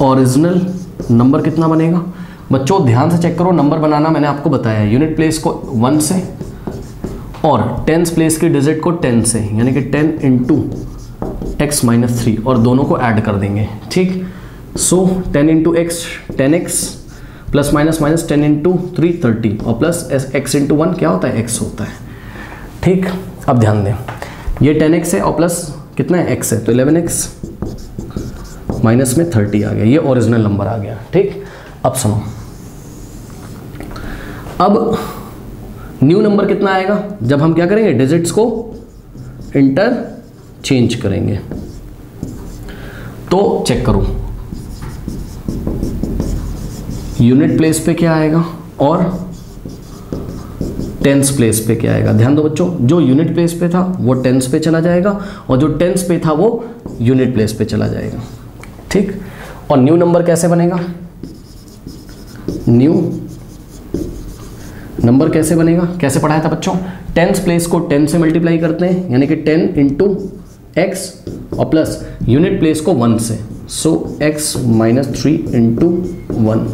Speaker 1: ओरिजिनल नंबर कितना बनेगा? बच्चों, ध्यान से चेक करो। नंबर बनाना मैंने आपको बताया यूनिट प्लेस को वन से और टेंस प्लेस की डिजिट को टेन से, यानी कि ten into x minus three और दोनों को ऐड कर देंगे, ठीक? So ten into x ten x plus minus minus ten into three thirty और प्लस एक्स इंटू वन क्या होता है? एक्स होता है, ठीक? अब ध्यान दें, ये टेन एक्स है, और प्लस कितना है? एक्स है तो इलेवन एक्स माइनस में थर्टी आ गया, ये ओरिजिनल नंबर आ गया, ठीक? अब सुनो, अब न्यू नंबर कितना आएगा? जब हम क्या करेंगे? डिजिट्स को इंटर चेंज करेंगे। तो चेक करो। यूनिट प्लेस पे क्या आएगा? और टेंस प्लेस पे क्या आएगा? ध्यान दो बच्चों, जो यूनिट प्लेस पे था, वो टेंस पे चला जाएगा और जो टेंस पे था, वो यूनिट प्लेस पे चला जाएगा। ठीक? और न्यू नंबर कैसे बनेगा? न्यू नंबर कैसे बनेगा? कैसे पढ़ाया था बच्चों? टेंस प्लेस को टेन से मल्टीप्लाई करते हैं, यानी कि टेन इंटू एक्स और प्लस यूनिट प्लेस को वन से। So x minus three into one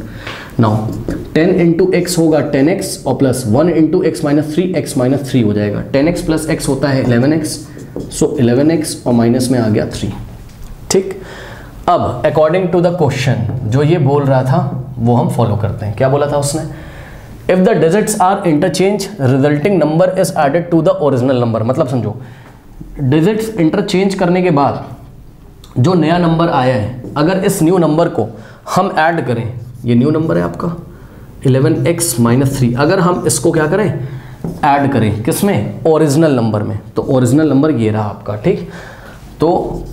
Speaker 1: now ten into x होगा टेन एक्स और plus one into x minus three x minus three हो जाएगा। टेन एक्स प्लस एक्स होता है eleven x so eleven x और minus में आ गया थ्री ठीक? अब अकॉर्डिंग टू द क्वेश्चन जो ये बोल रहा था, वो हम फॉलो करते हैं। क्या बोला था उसने? If the digits are interchange resulting number is added to the original number मतलब समझो डिजिट्स इंटरचेंज करने के बाद जो नया नंबर आया है, अगर इस न्यू नंबर को हम ऐड करें, ये न्यू नंबर है आपका इलेवन एक्स माइनस थ्री अगर हम इसको क्या करें? ऐड करें। किसमें ओरिजिनल नंबर में। तो ओरिजिनल नंबर ये रहा आपका, ठीक? तो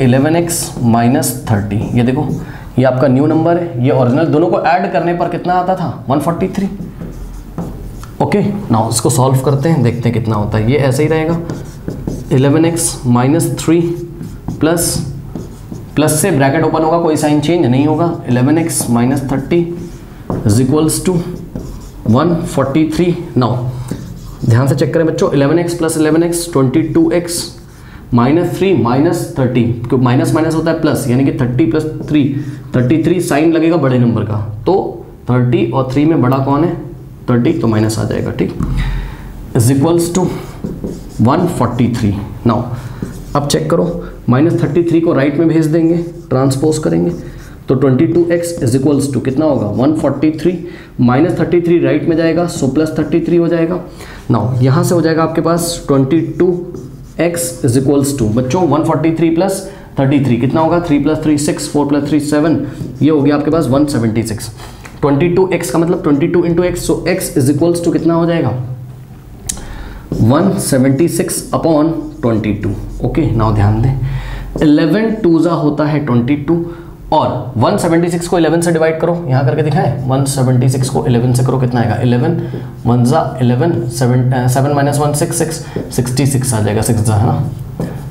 Speaker 1: इलेवन एक्स माइनस थर्टी ये देखो ये आपका न्यू नंबर है, ये ओरिजिनल दोनों को ऐड करने पर कितना आता था? वन फोर्टी थ्री ओके ना इसको सॉल्व करते हैं, देखते हैं कितना होता है। ये ऐसे ही रहेगा। Eleven x minus three plus plus से ब्रैकेट ओपन होगा, कोई साइन चेंज नहीं होगा। Eleven x minus thirty is equals to one forty three now ध्यान से चेक करें बच्चों eleven x plus eleven x twenty two x minus three, minus thirty क्योंकि माइनस माइनस होता है प्लस, यानी कि thirty plus three, thirty three sign लगेगा बड़े नंबर का। तो थर्टी और थ्री में बड़ा कौन है? थर्टी तो माइनस आ जाएगा, ठीक? Is equals to one forty three now अब चेक करो, माइनस थर्टी थ्री को राइट में भेज देंगे ट्रांसपोज करेंगे तो twenty two x is equals to कितना होगा? One forty three minus thirty three right में जाएगा सो प्लस थर्टी थ्री हो जाएगा। नाउ यहाँ से हो जाएगा आपके पास twenty two x is equals to बच्चों one forty three plus thirty three कितना होगा? Three plus three six four plus three seven ये हो गया आपके पास one seventy six twenty two x का मतलब twenty two into x so x is equals to कितना हो जाएगा? 176 अपॉन 22 ओके नाउ ध्यान दें. 11 टू ज़ा होता है 22 और 176 को 11 से डिवाइड करो, यहाँ करके दिखाएँ 176 को 11 से करो, कितना आएगा? 11 वन ज़ा eleven seven seven minus one six six sixty six आ जाएगा सिक्स ज़ा, है ना?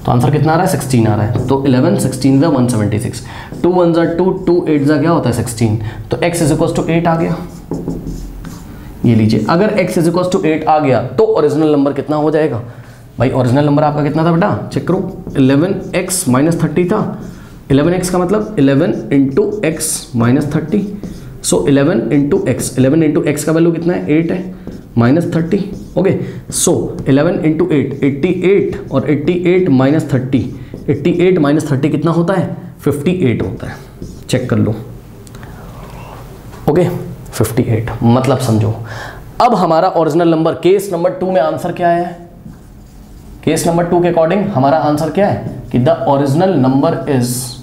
Speaker 1: तो आंसर कितना आ रहा है? सिक्सटीन आ रहा है। तो इलेवन सिक्सटीन ज़ा one seventy six two one ज़ा टू टू एट ज़ा, क्या होता है? सिक्सटीन तो x is equal to eight आ गया। ये लीजिए, अगर x is equal to eight आ गया तो ओरिजिनल नंबर कितना हो जाएगा? भाई ओरिजिनल नंबर आपका कितना था बेटा? चेक करो। 11x एक्स माइनस थर्टी था। 11x का मतलब 11 into x minus thirty so 11 into x eleven into x का वैल्यू कितना है? एट है। Minus thirty okay so 11 into eight eighty eight और 88 minus thirty eighty eight minus thirty कितना होता है? 58 होता है। चेक कर लो। ओके फिफ्टी एट मतलब समझो। अब हमारा original number case number two में आंसर क्या है? केस नंबर टू के अकॉर्डिंग हमारा आंसर क्या है? कि the original number is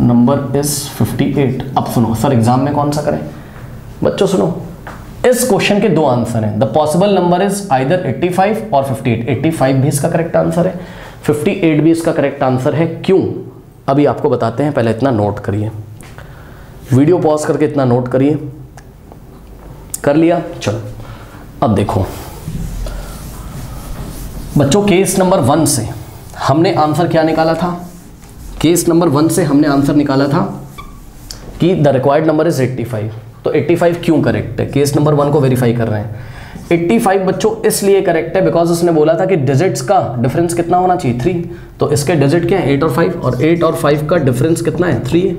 Speaker 1: number is 58 अब सुनो सर एग्ज़ाम में कौन सा करें? बच्चों, सुनो, इस क्वेश्चन के दो आंसर हैं. The possible number is either 85 और 58 85 भी इसका करेक्ट आंसर है. 58 भी इसका करेक्ट आंसर है. क्यों? अभी आपको बताते हैं, पहले इतना नोट करिए. वीडियो पॉज करके इतना नोट करिए. कर लिया? चलो. अब देखो. बच्चों केस नंबर वन से हमने आंसर क्या निकाला था? केस नंबर वन से हमने आंसर निकाला था कि द रिक्वायर्ड नंबर इज़ 85 तो 85 क्यों करेक्ट है? केस नंबर वन को वेरीफाई कर रहे हैं। 85 बच्चों इसलिए करेक्ट है बिकॉज़ उसने बोला था कि डिजिट्स का डिफरेंस कितना होना चाहिए? थ्री तो इसके डिजिट क्या है? एट और फाइव और एट और फाइव का डिफरेंस कितना है? थ्री है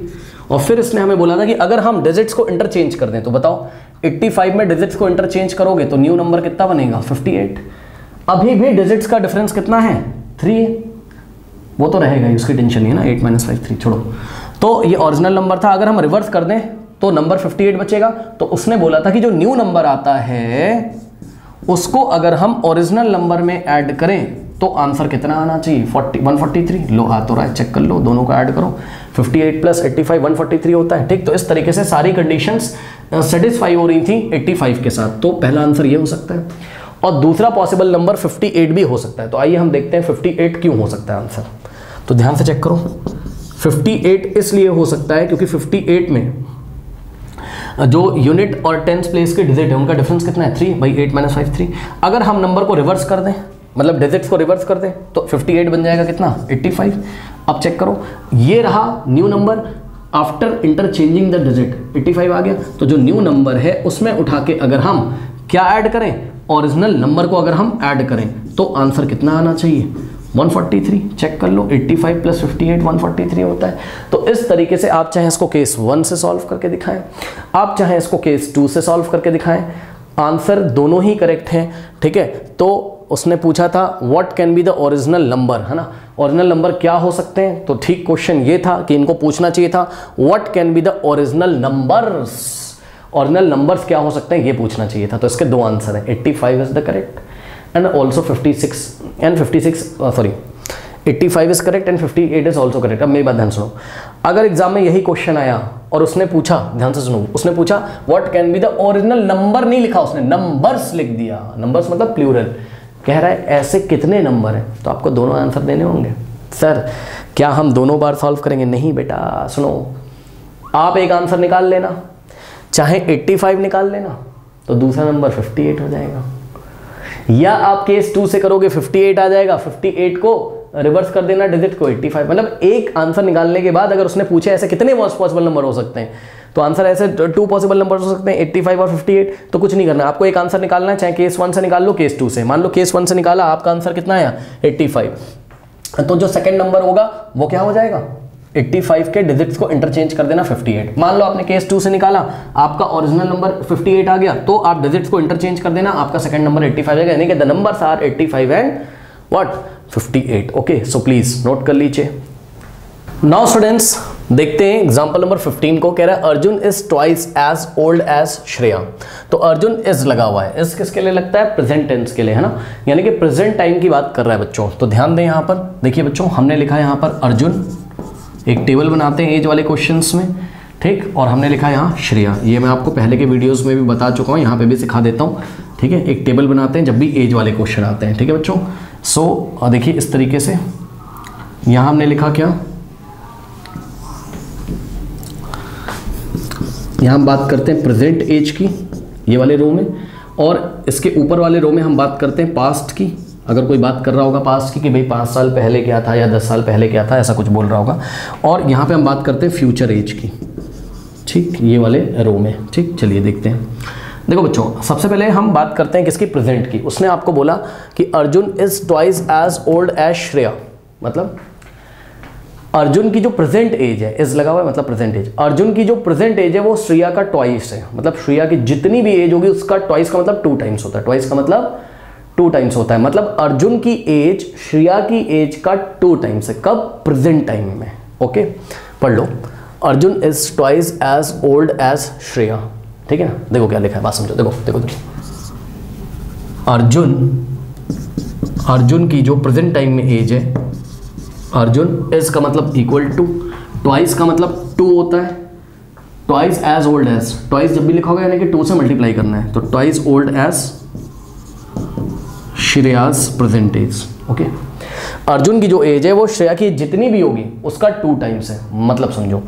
Speaker 1: और फिर इसने हमें बोला था कि अगर हम डिजिट्स को इंटरचेंज कर दें तो बताओ 85 में डिजिट्स को इंटरचेंज करोगे तो न्यू नंबर कितना बनेगा? 58 अभी भी डिजिट्स का डिफरेंस कितना है? थ्री वो तो रहेगा ही, उसकी टेंशन नहीं है ना एट माइनस फाइव थ्री छोड़ो। तो ये ओरिजिनल नंबर था, अगर हम रिवर्स कर दें तो नंबर 58 बचेगा। तो उसने बोला था कि जो न्यू नंबर आता है, उसको अगर हम ओरिजिनल नंबर में ऐड करें तो आंसर कितना आना चाहिए? 40 143 लो आ तो रहा है चेक कर लो, दोनों को ऐड करो। 58 प्लस 85 143 होता है। ठीक तो इस तरीके से सारी कंडीशंस सेटिस्फाई हो रही थी 85 के साथ। तो पहला आंसर ये हो सकता है। और दूसरा पॉसिबल नंबर 58 भी हो सकता है। तो आइए हम देखते हैं 58 क्यों हो सकता है आंसर तो ध्यान से चेक करो। 58 इसलिए हो सकता है क्योंकि 58 में जो यूनिट और टेंथ प्लेस के डिजिट है, उनका डिफरेंस कितना है? Three by eight minus five three अगर हम नंबर को रिवर्स कर दें मतलब डिजिट्स को रिवर्स कर दें तो 58 बन जाएगा कितना? 85 अब चेक करो। ये रहा new number after interchanging the digit 85 आ गया। तो जो न्यू नंबर है, उसमें उठा के अगर हम क्या ऐड करें? ओरिजिनल नंबर को अगर हम ऐड करें तो आंसर कितना आना चाहिए? 143 चेक कर लो 85 प्लस फिफ्टी 143 होता है। तो इस तरीके से आप चाहे इसको केस वन से सॉल्व करके दिखाएँ, आप चाहे इसको केस टू से सॉल्व करके दिखाएँ, आंसर दोनों ही करेक्ट हैं, ठीक है? तो उसने पूछा था what can be the original number है ना? ओरिजिनल नंबर क्या हो सकते हैं? तो ठीक क्वेश्चन ये था कि इनको पूछना चाहिए था what can be the original numbers original numbers क्या हो सकते हैं ये पूछना चाहिए था तो इसके दो आंसर हैं। 85 is the correct and also 56 and 56 sorry 85 is correct and 58 is also correct अब मेरी बात ध्यान सुनो। अगर एग्ज़ाम में यही क्वेश्चन आया और उसने पूछा, ध्यान से सुनो, उसने पूछा what can be the original number नहीं लिखा उसने नंबर्स लिख दिया। नंबर्स मतलब प्लूरल कह रहा है, ऐसे कितने नंबर हैं? तो आपको दोनों आंसर देने होंगे। सर क्या हम दोनों बार सॉल्व करेंगे? नहीं बेटा, सुनो। आप एक आंसर निकाल लेना। चाहे 85 निकाल लेना तो दूसरा नंबर 58 हो जाएगा। या आप केस टू से करोगे 58 आ जाएगा 58 को रिवर्स कर देना डिजिट को 85 मतलब एक आंसर निकालने के बाद अगर उसने पूछे ऐसे कितने मोस्ट पॉसिबल नंबर हो सकते हैं तो आंसर ऐसे टू पॉसिबल नंबर हो सकते हैं 85 और 58 तो कुछ नहीं करना। आपको एक आंसर निकालना है, चाहे केस वन से निकाल लो केस टू से। मान लो केस वन से निकाला, आपका आंसर कितना आया? 85 तो जो सेकंड नंबर होगा, वो क्या हो जाएगा? 85 के डिजिट्स को इंटरचेंज कर देना 58 मान लो आपने केस टू से निकाला, आपका ओरिजिनल नंबर 58 आ गया तो आप डिजिट्स को इंटरचेंज कर देना, आपका सेकंड नंबर 85 आएगा यानी कि the numbers are 85 and what 58 okay so please note कर लीजिए. नाउ स्टूडेंट्स देखते हैं एग्ज़ाम्पल नंबर 15 को, कह रहा है, Arjun is twice as old as Shreya. तो अर्जुन इज़ लगा हुआ है. इस किसके लिए लगता है? प्रेजेंट टेंस के लिए, है ना? यानी कि प्रेजेंट टाइम की बात कर रहा है बच्चों. तो ध्यान दें यहाँ पर. देखिए बच्चों, हमने लिखा है यहाँ पर अर्जुन एक टेबल बनाते हैं एज वाले क्वेश्चन में ठीक? और हमने लिखा यहाँ श्रेया। ये मैं आपको पहले के वीडियोस में भी बता चुका हूँ यहाँ पे भी सिखा देता हूँ ठीक है? एक टेबल बनाते हैं जब भी एज वाले क्वेश्चन आते हैं ठीक है बच्चों? सो so, देखिए इस तरीके से यहाँ हमने लिखा क्या? यहाँ हम बात करते हैं प्रेजेंट एज की ये वाले रो में और इसके ऊपर वाले रो में हम बात करते हैं पास्ट की अगर कोई बात कर रहा होगा पास की कि भाई पाँच साल पहले क्या था या दस साल पहले क्या था, ऐसा कुछ बोल रहा होगा। और यहाँ पे हम बात करते हैं फ्यूचर एज की। ठीक, ये वाले रो में। ठीक, चलिए देखते हैं। देखो बच्चों, सबसे पहले हम बात करते हैं किसकी प्रेजेंट की। उसने आपको बोला कि Arjun is twice as old as Shreya. मतलब अर्जुन की जो प्रेजेंट एज है इज़ लगा हुआ है मतलब प्रेजेंट एज अर्जुन की जो प्रेजेंट एज है, वो श्रेया का ट्वाइस है। मतलब श्रेया की जितनी भी एज होगी, उसका ट्वाइस का मतलब टू टाइम्स होता है। ट्वाइस का मतलब टू टाइम्स होता है। मतलब अर्जुन की एज श्रेया की एज का टू टाइम्स है। कब? प्रेजेंट टाइम में। ओके पढ़ लो। Arjun is twice as old as Shreya. ठीक है ना? देखो क्या लिखा है, बात समझो। देखो देखो देखो। अर्जुन अर्जुन की जो प्रेजेंट टाइम में एज है, अर्जुन इज़ का मतलब इक्वल टू ट्वाइस का मतलब टू होता है। Twice as old as twice जब भी लिखा होगा यानी कि टू से मल्टीप्लाई करना है। तो twice old as Shreya's present age okay Arjun की जो एज है, वो श्रेया की जितनी भी होगी, उसका टू टाइम्स है। मतलब समझो,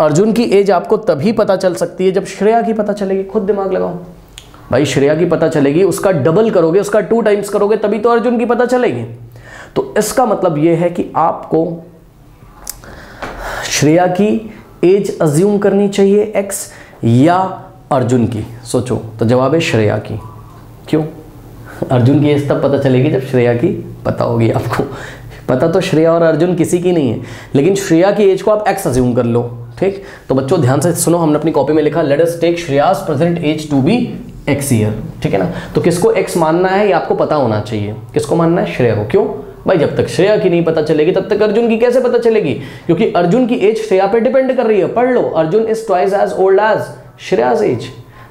Speaker 1: अर्जुन की एज आपको तभी पता चल सकती है जब श्रेया की पता चलेगी। खुद दिमाग लगाओ। भाई, श्रेया की पता चलेगी, उसका डबल करोगे, उसका टू टाइम्स करोगे, तभी तो अर्जुन की पता चलेगी। तो इसका मतलब यह है कि आपको श्रेया की एज अज्यूम करनी चाहिए एक्स या अर्जुन की। सोचो तो जवाब है श्रेया की। क्यों? अर्जुन की एज तब पता चलेगी जब श्रेया की पता होगी आपको। पता तो श्रेया और अर्जुन किसी की नहीं है, लेकिन श्रेया की एज को आप एक्स अज्यूम कर लो, ठीक? तो बच्चों, ध्यान से सुनो, हमने अपनी कॉपी में लिखा let us take Shreya's present age to be x year ठीक है ना? तो किसको एक्स मानना है, ये आपको पता होना चाहिए। किसको मानना है? श्रेया को। क्यों? भाई, जब तक श्रेया की नहीं पता चलेगी, तब तक अर्जुन की कैसे पता चलेगी? क्योंकि अर्जुन की एज श्रेया पे डिपेंड कर रही है। पढ़ लो Arjun is twice as old as Shreya's age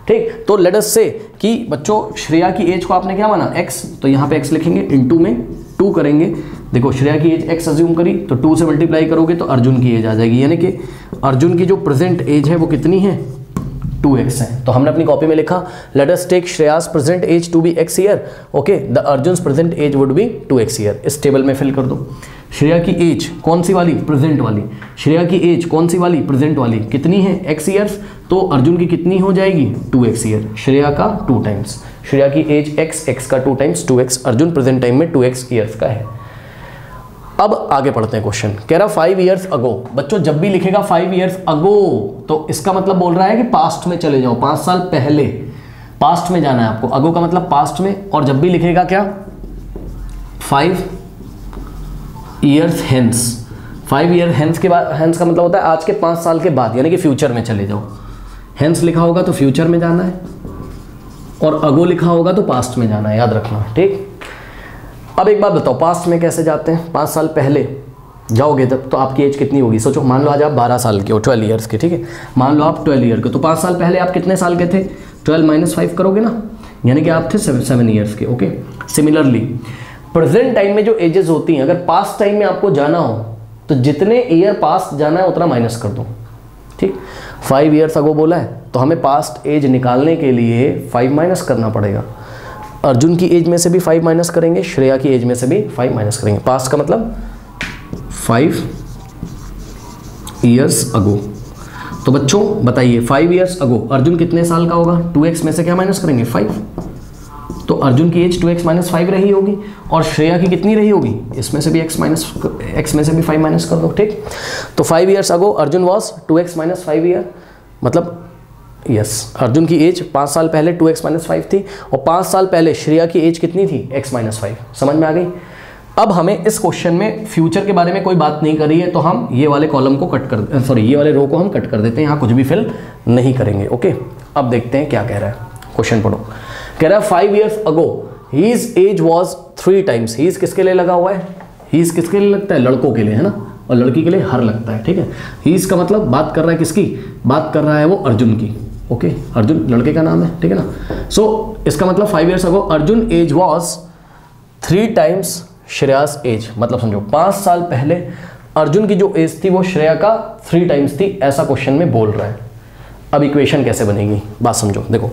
Speaker 1: ठीक? तो लेट अस से कि बच्चों, श्रेया की एज को आपने क्या माना? एक्स तो यहाँ पे एक्स लिखेंगे इनटू में टू करेंगे। देखो, श्रेया की एज एक्स अज्यूम करी तो टू से मल्टीप्लाई करोगे तो अर्जुन की एज आ जाएगी। यानी कि अर्जुन की जो प्रेजेंट एज है, वो कितनी है? टू एक्स है। तो हमने अपनी कॉपी में लिखा let us take Shreya's present age to be x year okay the Arjun present age would be two x year इस टेबल में फिल कर दो। श्रेया की एज कौन सी वाली? प्रेजेंट वाली। श्रेया की एज कौन सी वाली? प्रेजेंट वाली। कितनी है? एक्स ईयर्स तो अर्जुन की कितनी हो जाएगी? टू एक्स ईयर श्रेया का टू टाइम्स श्रेया की एज एक्स एक्स का two times two x Arjun present time में टू एक्स ईयर्स का है। अब आगे पढ़ते हैं क्वेश्चन कह रहा फाइव ईयर्स अगो बच्चों, जब भी लिखेगा फाइव ईयर्स अगो तो इसका मतलब बोल रहा है कि पास्ट में चले जाओ, पाँच साल पहले। पास्ट में जाना है आपको। अगो का मतलब पास्ट में, और जब भी लिखेगा क्या? Five years hence five year hence के बाद हेंस का मतलब होता है आज के पाँच साल के बाद, यानी कि फ्यूचर में चले जाओ। हेंस लिखा होगा तो फ्यूचर में जाना है, और अगो लिखा होगा तो पास्ट में जाना है। याद रखना, ठीक? अब एक बात बताओ पास्ट में कैसे जाते हैं? पाँच साल पहले जाओगे तब तो आपकी एज कितनी होगी? सोचो, मान लो आज आप बारह साल के हो ट्वेल्व ईयर्स के, ठीक है? मान लो आप ट्वेल्व ईयर के तो पाँच साल पहले आप कितने साल के थे? ट्वेल्व माइनस फाइव करोगे ना? यानी कि आप थे सेवन ईयर्स के ओके सिमिलरली प्रेजेंट टाइम में जो एजेस होती हैं, अगर पास्ट टाइम में आपको जाना हो तो जितने ईयर पास्ट जाना है, उतना माइनस कर दो, ठीक? फाइव ईयर्स अगो बोला है तो हमें पास्ट एज निकालने के लिए फाइव माइनस करना पड़ेगा। अर्जुन की एज में से भी फाइव माइनस करेंगे, श्रेया की एज में से भी फाइव माइनस करेंगे। पास का मतलब फाइव ईयर्स अगो तो बच्चों, बताइए फाइव ईयर्स अगो अर्जुन कितने साल का होगा? टू एक्स में से क्या माइनस करेंगे? फाइव तो अर्जुन की age two x minus five रही होगी और श्रेया की कितनी रही होगी? इसमें से भी एक्स माइनस एक्स में से भी फाइव माइनस कर दो, ठीक? तो five years ago Arjun was two x minus five year मतलब यस अर्जुन की एज पाँच साल पहले टू एक्स माइनस फाइव थी और पाँच साल पहले श्रेया की एज कितनी थी? एक्स माइनस फाइव समझ में आ गई? अब हमें इस क्वेश्चन में फ्यूचर के बारे में कोई बात नहीं करी है तो हम ये वाले कॉलम को कट कर सॉरी ये वाले रो को हम कट कर देते हैं। यहाँ कुछ भी फिल नहीं करेंगे ओके अब देखते हैं क्या कह रहा है। क्वेश्चन पढ़ो। कह रहा है five years ago his age was three times his किसके लिए लगा हुआ है? हीज किसके लिए लगता है? लड़कों के लिए, है ना? और लड़की के लिए हर लगता है, ठीक है? हीज का मतलब बात कर रहा है किसकी? बात कर रहा है वो अर्जुन की। ओके अर्जुन लड़के का नाम है ठीक है ना? सो so, इसका मतलब five years ago Arjun age was three times Shreya's age मतलब समझो पाँच साल पहले अर्जुन की जो एज थी वो श्रेया का थ्री टाइम्स थी ऐसा क्वेश्चन में बोल रहा है। अब इक्वेशन कैसे बनेगी? बात समझो देखो।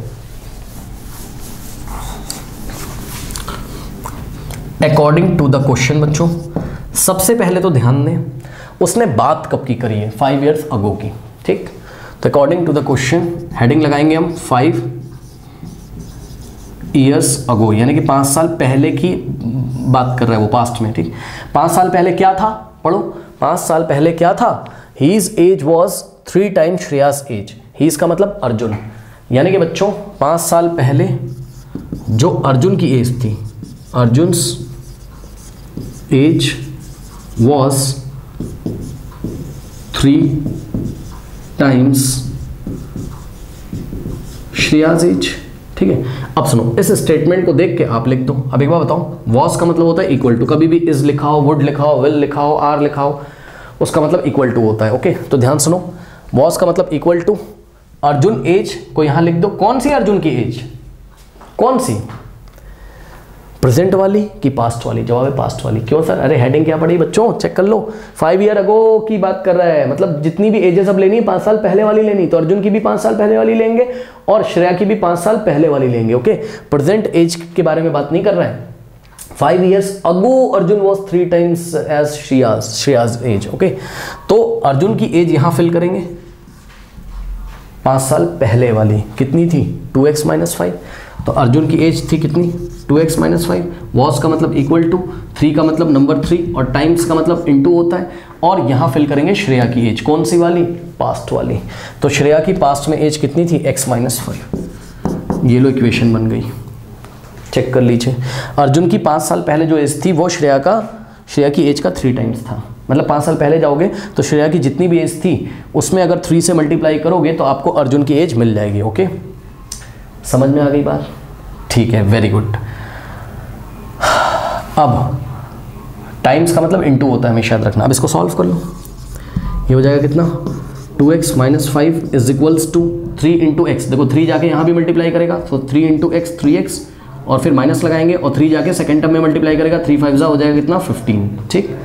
Speaker 1: अकॉर्डिंग टू द क्वेश्चन बच्चों सबसे पहले तो ध्यान दें उसने बात कब की करी है? फाइव ईयर्स अगो की ठीक? तो according to the question heading लगाएँगे हम फाइव ईयर्स अगो यानी कि पाँच साल पहले की बात कर रहे है वो पास्ट में, ठीक? पाँच साल पहले क्या था? पढ़ो। पाँच साल पहले क्या था? His age was three time Shreya's age his का मतलब अर्जुन। यानी कि बच्चों, पाँच साल पहले जो अर्जुन की एज थी Arjun age was three times Shreya's ठीक है? अब सुनो, इस स्टेटमेंट को देख के आप लिख दो अब एक बार बताओ वॉस का मतलब होता है इक्वल टू कभी भी इज़ लिखा हो वुड लिखा हो विल लिखा हो आर लिखा हो उसका मतलब इक्वल टू होता है ओके तो ध्यान सुनो वॉस का मतलब इक्वल टू अर्जुन एज को यहाँ लिख दो, कौन सी अर्जुन की एज कौन सी? प्रेजेंट वाली कि पास्ट वाली? जवाब है पास्ट वाली। क्यों सर? अरे हेडिंग क्या पड़ी बच्चों? चेक कर लो। फाइव ईयर अगो की बात कर रहा है। मतलब जितनी भी एजेस अब लेनी पाँच साल पहले वाली लेनी तो अर्जुन की भी पाँच साल पहले वाली लेंगे और श्रेया की भी पाँच साल पहले वाली लेंगे ओके प्रेजेंट एज के बारे में बात नहीं कर रहा है। Five years ago Arjun was three times age Shreya's Shreya's age okay तो अर्जुन की एज यहाँ फिल करेंगे। पाँच साल पहले वाली। कितनी थी? टू एक्स माइनस फाइव तो अर्जुन की एज थी कितनी? Two x minus five was का मतलब इक्वल टू थ्री का मतलब नंबर थ्री और टाइम्स का मतलब इनटू होता है। और यहाँ फिल करेंगे श्रेया की एज कौन सी वाली? पास्ट वाली। तो श्रेया की पास्ट में एज कितनी थी? एक्स माइनस फाइव ये लो इक्वेशन बन गई। चेक कर लीजिए। अर्जुन की पाँच साल पहले जो एज थी, वो श्रेया का श्रेया की एज का थ्री टाइम्स था। मतलब पाँच साल पहले जाओगे तो श्रेया की जितनी भी एज थी, उसमें अगर थ्री से मल्टीप्लाई करोगे तो आपको अर्जुन की एज मिल जाएगी ओके समझ में आ गई बात? ठीक है वेरी गुड अब टाइम्स का मतलब इनटू होता है हमेशा याद रखना। अब इसको सॉल्व कर लो। ये हो जाएगा कितना? Two x minus five is equals to three into x देखो थ्री जाके यहाँ भी मल्टीप्लाई करेगा। तो three into x three x और फिर माइनस लगाएँगे, और थ्री जाके सेकेंड टर्म में मल्टीप्लाई करेगा। थ्री फाइव जा हो जाएगा कितना? फिफ्टीन ठीक?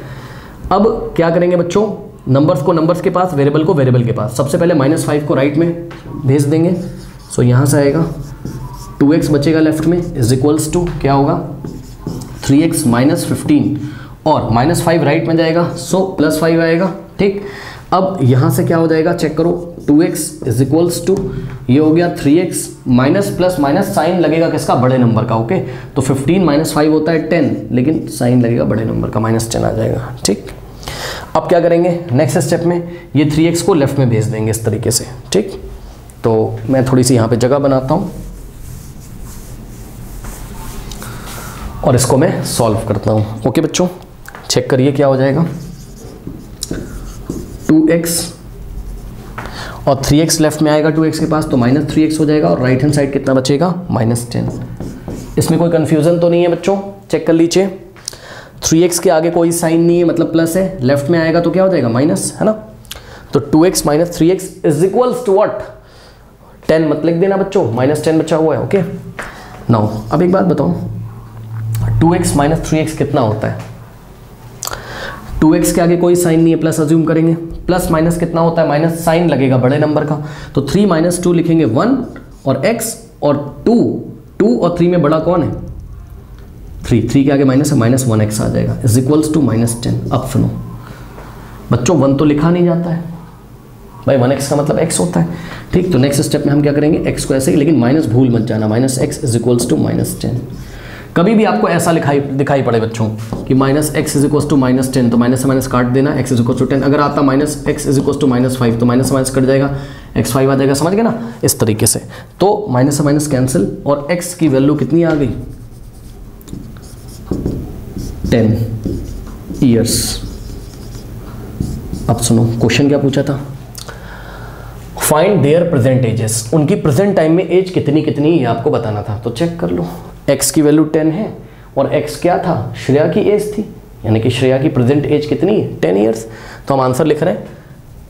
Speaker 1: अब, क्या करेंगे बच्चों? नंबर्स को नंबर्स के पास वेरिएबल को वेरिएबल के पास। सबसे पहले माइनस फाइव को राइट में भेज देंगे। सो यहाँ से आएगा। टू एक्स बचेगा लेफ़्ट में इज़ इक्वल्स टू क्या होगा? थ्री एक्स माइनस फिफ्टीन और माइनस फाइव राइट में जाएगा सो प्लस फाइव आएगा, ठीक? अब यहाँ से क्या हो जाएगा चेक करो two x is equals to ये हो गया three x minus plus minus sign लगेगा किसका? बड़े नंबर का ओके तो फिफ्टीन माइनस फाइव होता है टेन लेकिन साइन लगेगा बड़े नंबर का माइनस टेन आ जाएगा, ठीक? अब क्या करेंगे नेक्स्ट स्टेप में ये थ्री एक्स को लेफ़्ट में भेज देंगे इस तरीके से, ठीक? तो मैं थोड़ी सी यहाँ पे जगह बनाता हूँ। और इसको मैं सॉल्व करता हूँ। ओके बच्चों? चेक करिए क्या हो जाएगा। टू एक्स और थ्री एक्स लेफ़्ट में आएगा टू एक्स के पास तो माइनस थ्री एक्स हो जाएगा और राइट हैंड साइड कितना बचेगा? माइनस टेन इसमें कोई कन्फ्यूज़न तो नहीं है बच्चों? चेक कर लीजिए। थ्री एक्स के आगे कोई साइन नहीं है मतलब प्लस है। लेफ़्ट में आएगा तो क्या हो जाएगा? माइनस है ना? तो two x minus three x is equals to what ten मत लिख देना बच्चों। माइनस टेन बचा हुआ है ओके नाउ अब एक बात बताओ two x minus three x कितना होता है? टू एक्स के आगे कोई साइन नहीं है प्लस अज्यूम करेंगे। प्लस माइनस कितना होता है? माइनस साइन लगेगा बड़े नंबर का। तो थ्री माइनस टू लिखेंगे वन और एक्स और टू टू और थ्री में बड़ा कौन है? थ्री थ्री के आगे माइनस है माइनस वन एक्स आ जाएगा। Is equals to minus ten अब सुनो बच्चों वन तो लिखा नहीं जाता है। भाई वन एक्स का मतलब एक्स होता है। ठीक तो नेक्स्ट स्टेप में हम क्या करेंगे? एक्स को ऐसे ही, लेकिन माइनस भूल मत जाना। Minus x is equals to minus ten कभी भी आपको ऐसा लिखाई दिखाई पड़े बच्चों कि minus x is equal to minus ten तो माइनस से माइनस काट देना x is equal to ten अगर आता minus x is equal to minus five तो माइनस माइनस कट जाएगा। एक्स फाइव आ जाएगा, समझ गए ना? इस तरीके से। तो माइनस से माइनस कैंसिल और एक्स की वैल्यू कितनी आ गई? टेन ईयर्स अब सुनो क्वेश्चन क्या पूछा था? फाइंड देयर प्रेजेंट एजेस उनकी प्रेजेंट टाइम में एज कितनी कितनी ये आपको बताना था। तो चेक कर लो। एक्स की वैल्यू टेन है और एक्स क्या था? श्रेया की एज थी। यानी कि श्रेया की प्रेजेंट एज कितनी है? टेन ईयर्स तो हम आंसर लिख रहे हैं।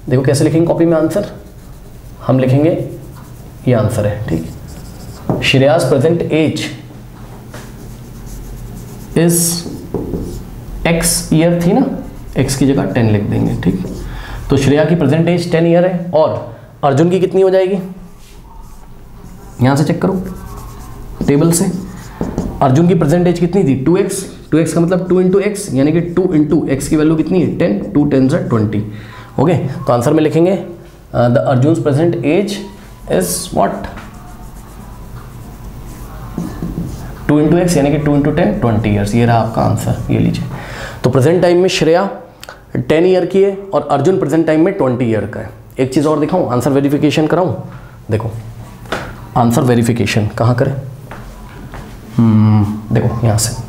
Speaker 1: देखो कैसे लिखेंगे कॉपी में आंसर हम लिखेंगे, ये आंसर है, ठीक Shreya's present age is x year थी ना? एक्स की जगह टेन लिख देंगे, ठीक तो श्रेया की प्रेजेंट एज टेन ईयर है और अर्जुन की कितनी हो जाएगी? यहाँ से चेक करो। टेबल से। अर्जुन की प्रेजेंट एज कितनी थी? टू एक्स टू एक्स का मतलब टू इंटू एक्स यानी कि टू इंटू एक्स की वैल्यू कितनी है? टेन टू टेन से ट्वेंटी ओके तो आंसर में लिखेंगे the Arjun present age is what two into x यानी कि two into ten twenty years ये रहा आपका आंसर ये लीजिए. तो प्रेजेंट टाइम में श्रेया टेन ईयर की है और अर्जुन प्रेजेंट टाइम में ट्वेंटी ईयर का है. एक चीज़ और दिखाऊँ? आंसर वेरिफिकेशन कराऊं? देखो. आंसर वेरिफिकेशन कहाँ करें? देखो, यहाँ से।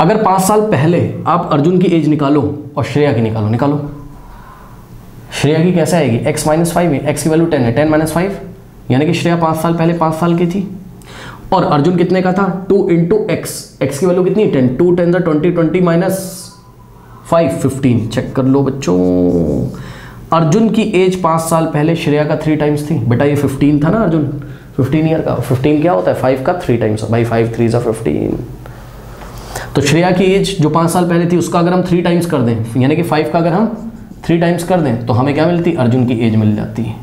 Speaker 1: अगर पाँच साल पहले आप अर्जुन की एज निकालो और श्रेया की निकालो निकालो। श्रेया की कैसे आएगी? एक्स माइनस फाइव है। एक्स की वैल्यू टेन है। टेन माइनस फाइव यानी कि श्रेया पाँच साल पहले पाँच साल की थी। और अर्जुन कितने का था? टू इंटू एक्स एक्स की वैल्यू कितनी? है ten two ten twenty twenty minus five fifteen check कर लो बच्चों। अर्जुन की एज पाँच साल पहले श्रेया का थ्री टाइम्स थी। बेटा, ये फिफ्टीन था ना अर्जुन? फिफ्टीन ईयर का फिफ्टीन क्या होता है? फाइव का थ्री टाइम्स भाई फाइव थ्री सा फिफ्टीन तो श्रेया की एज जो पाँच साल पहले थी, उसका अगर हम थ्री टाइम्स कर दें, यानी कि फाइव का अगर हम थ्री टाइम्स कर दें तो हमें क्या मिलती? अर्जुन की एज मिल जाती। है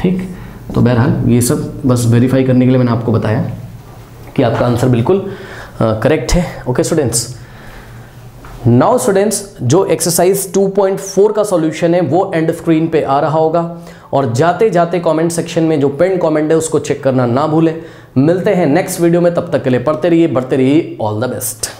Speaker 1: ठीक? तो बहरहाल, ये सब बस वेरीफाई करने के लिए मैंने आपको बताया कि आपका आंसर बिल्कुल करेक्ट है। ओके स्टूडेंट्स नाउ स्टूडेंट्स जो एक्सरसाइज 2.4 का सॉल्यूशन है, वो एंड स्क्रीन पे आ रहा होगा। और जाते जाते कमेंट सेक्शन में जो पेंड कमेंट है, उसको चेक करना ना भूलें। मिलते हैं नेक्स्ट वीडियो में, तब तक के लिए पढ़ते रहिए, बढ़ते रहिए ऑल द बेस्ट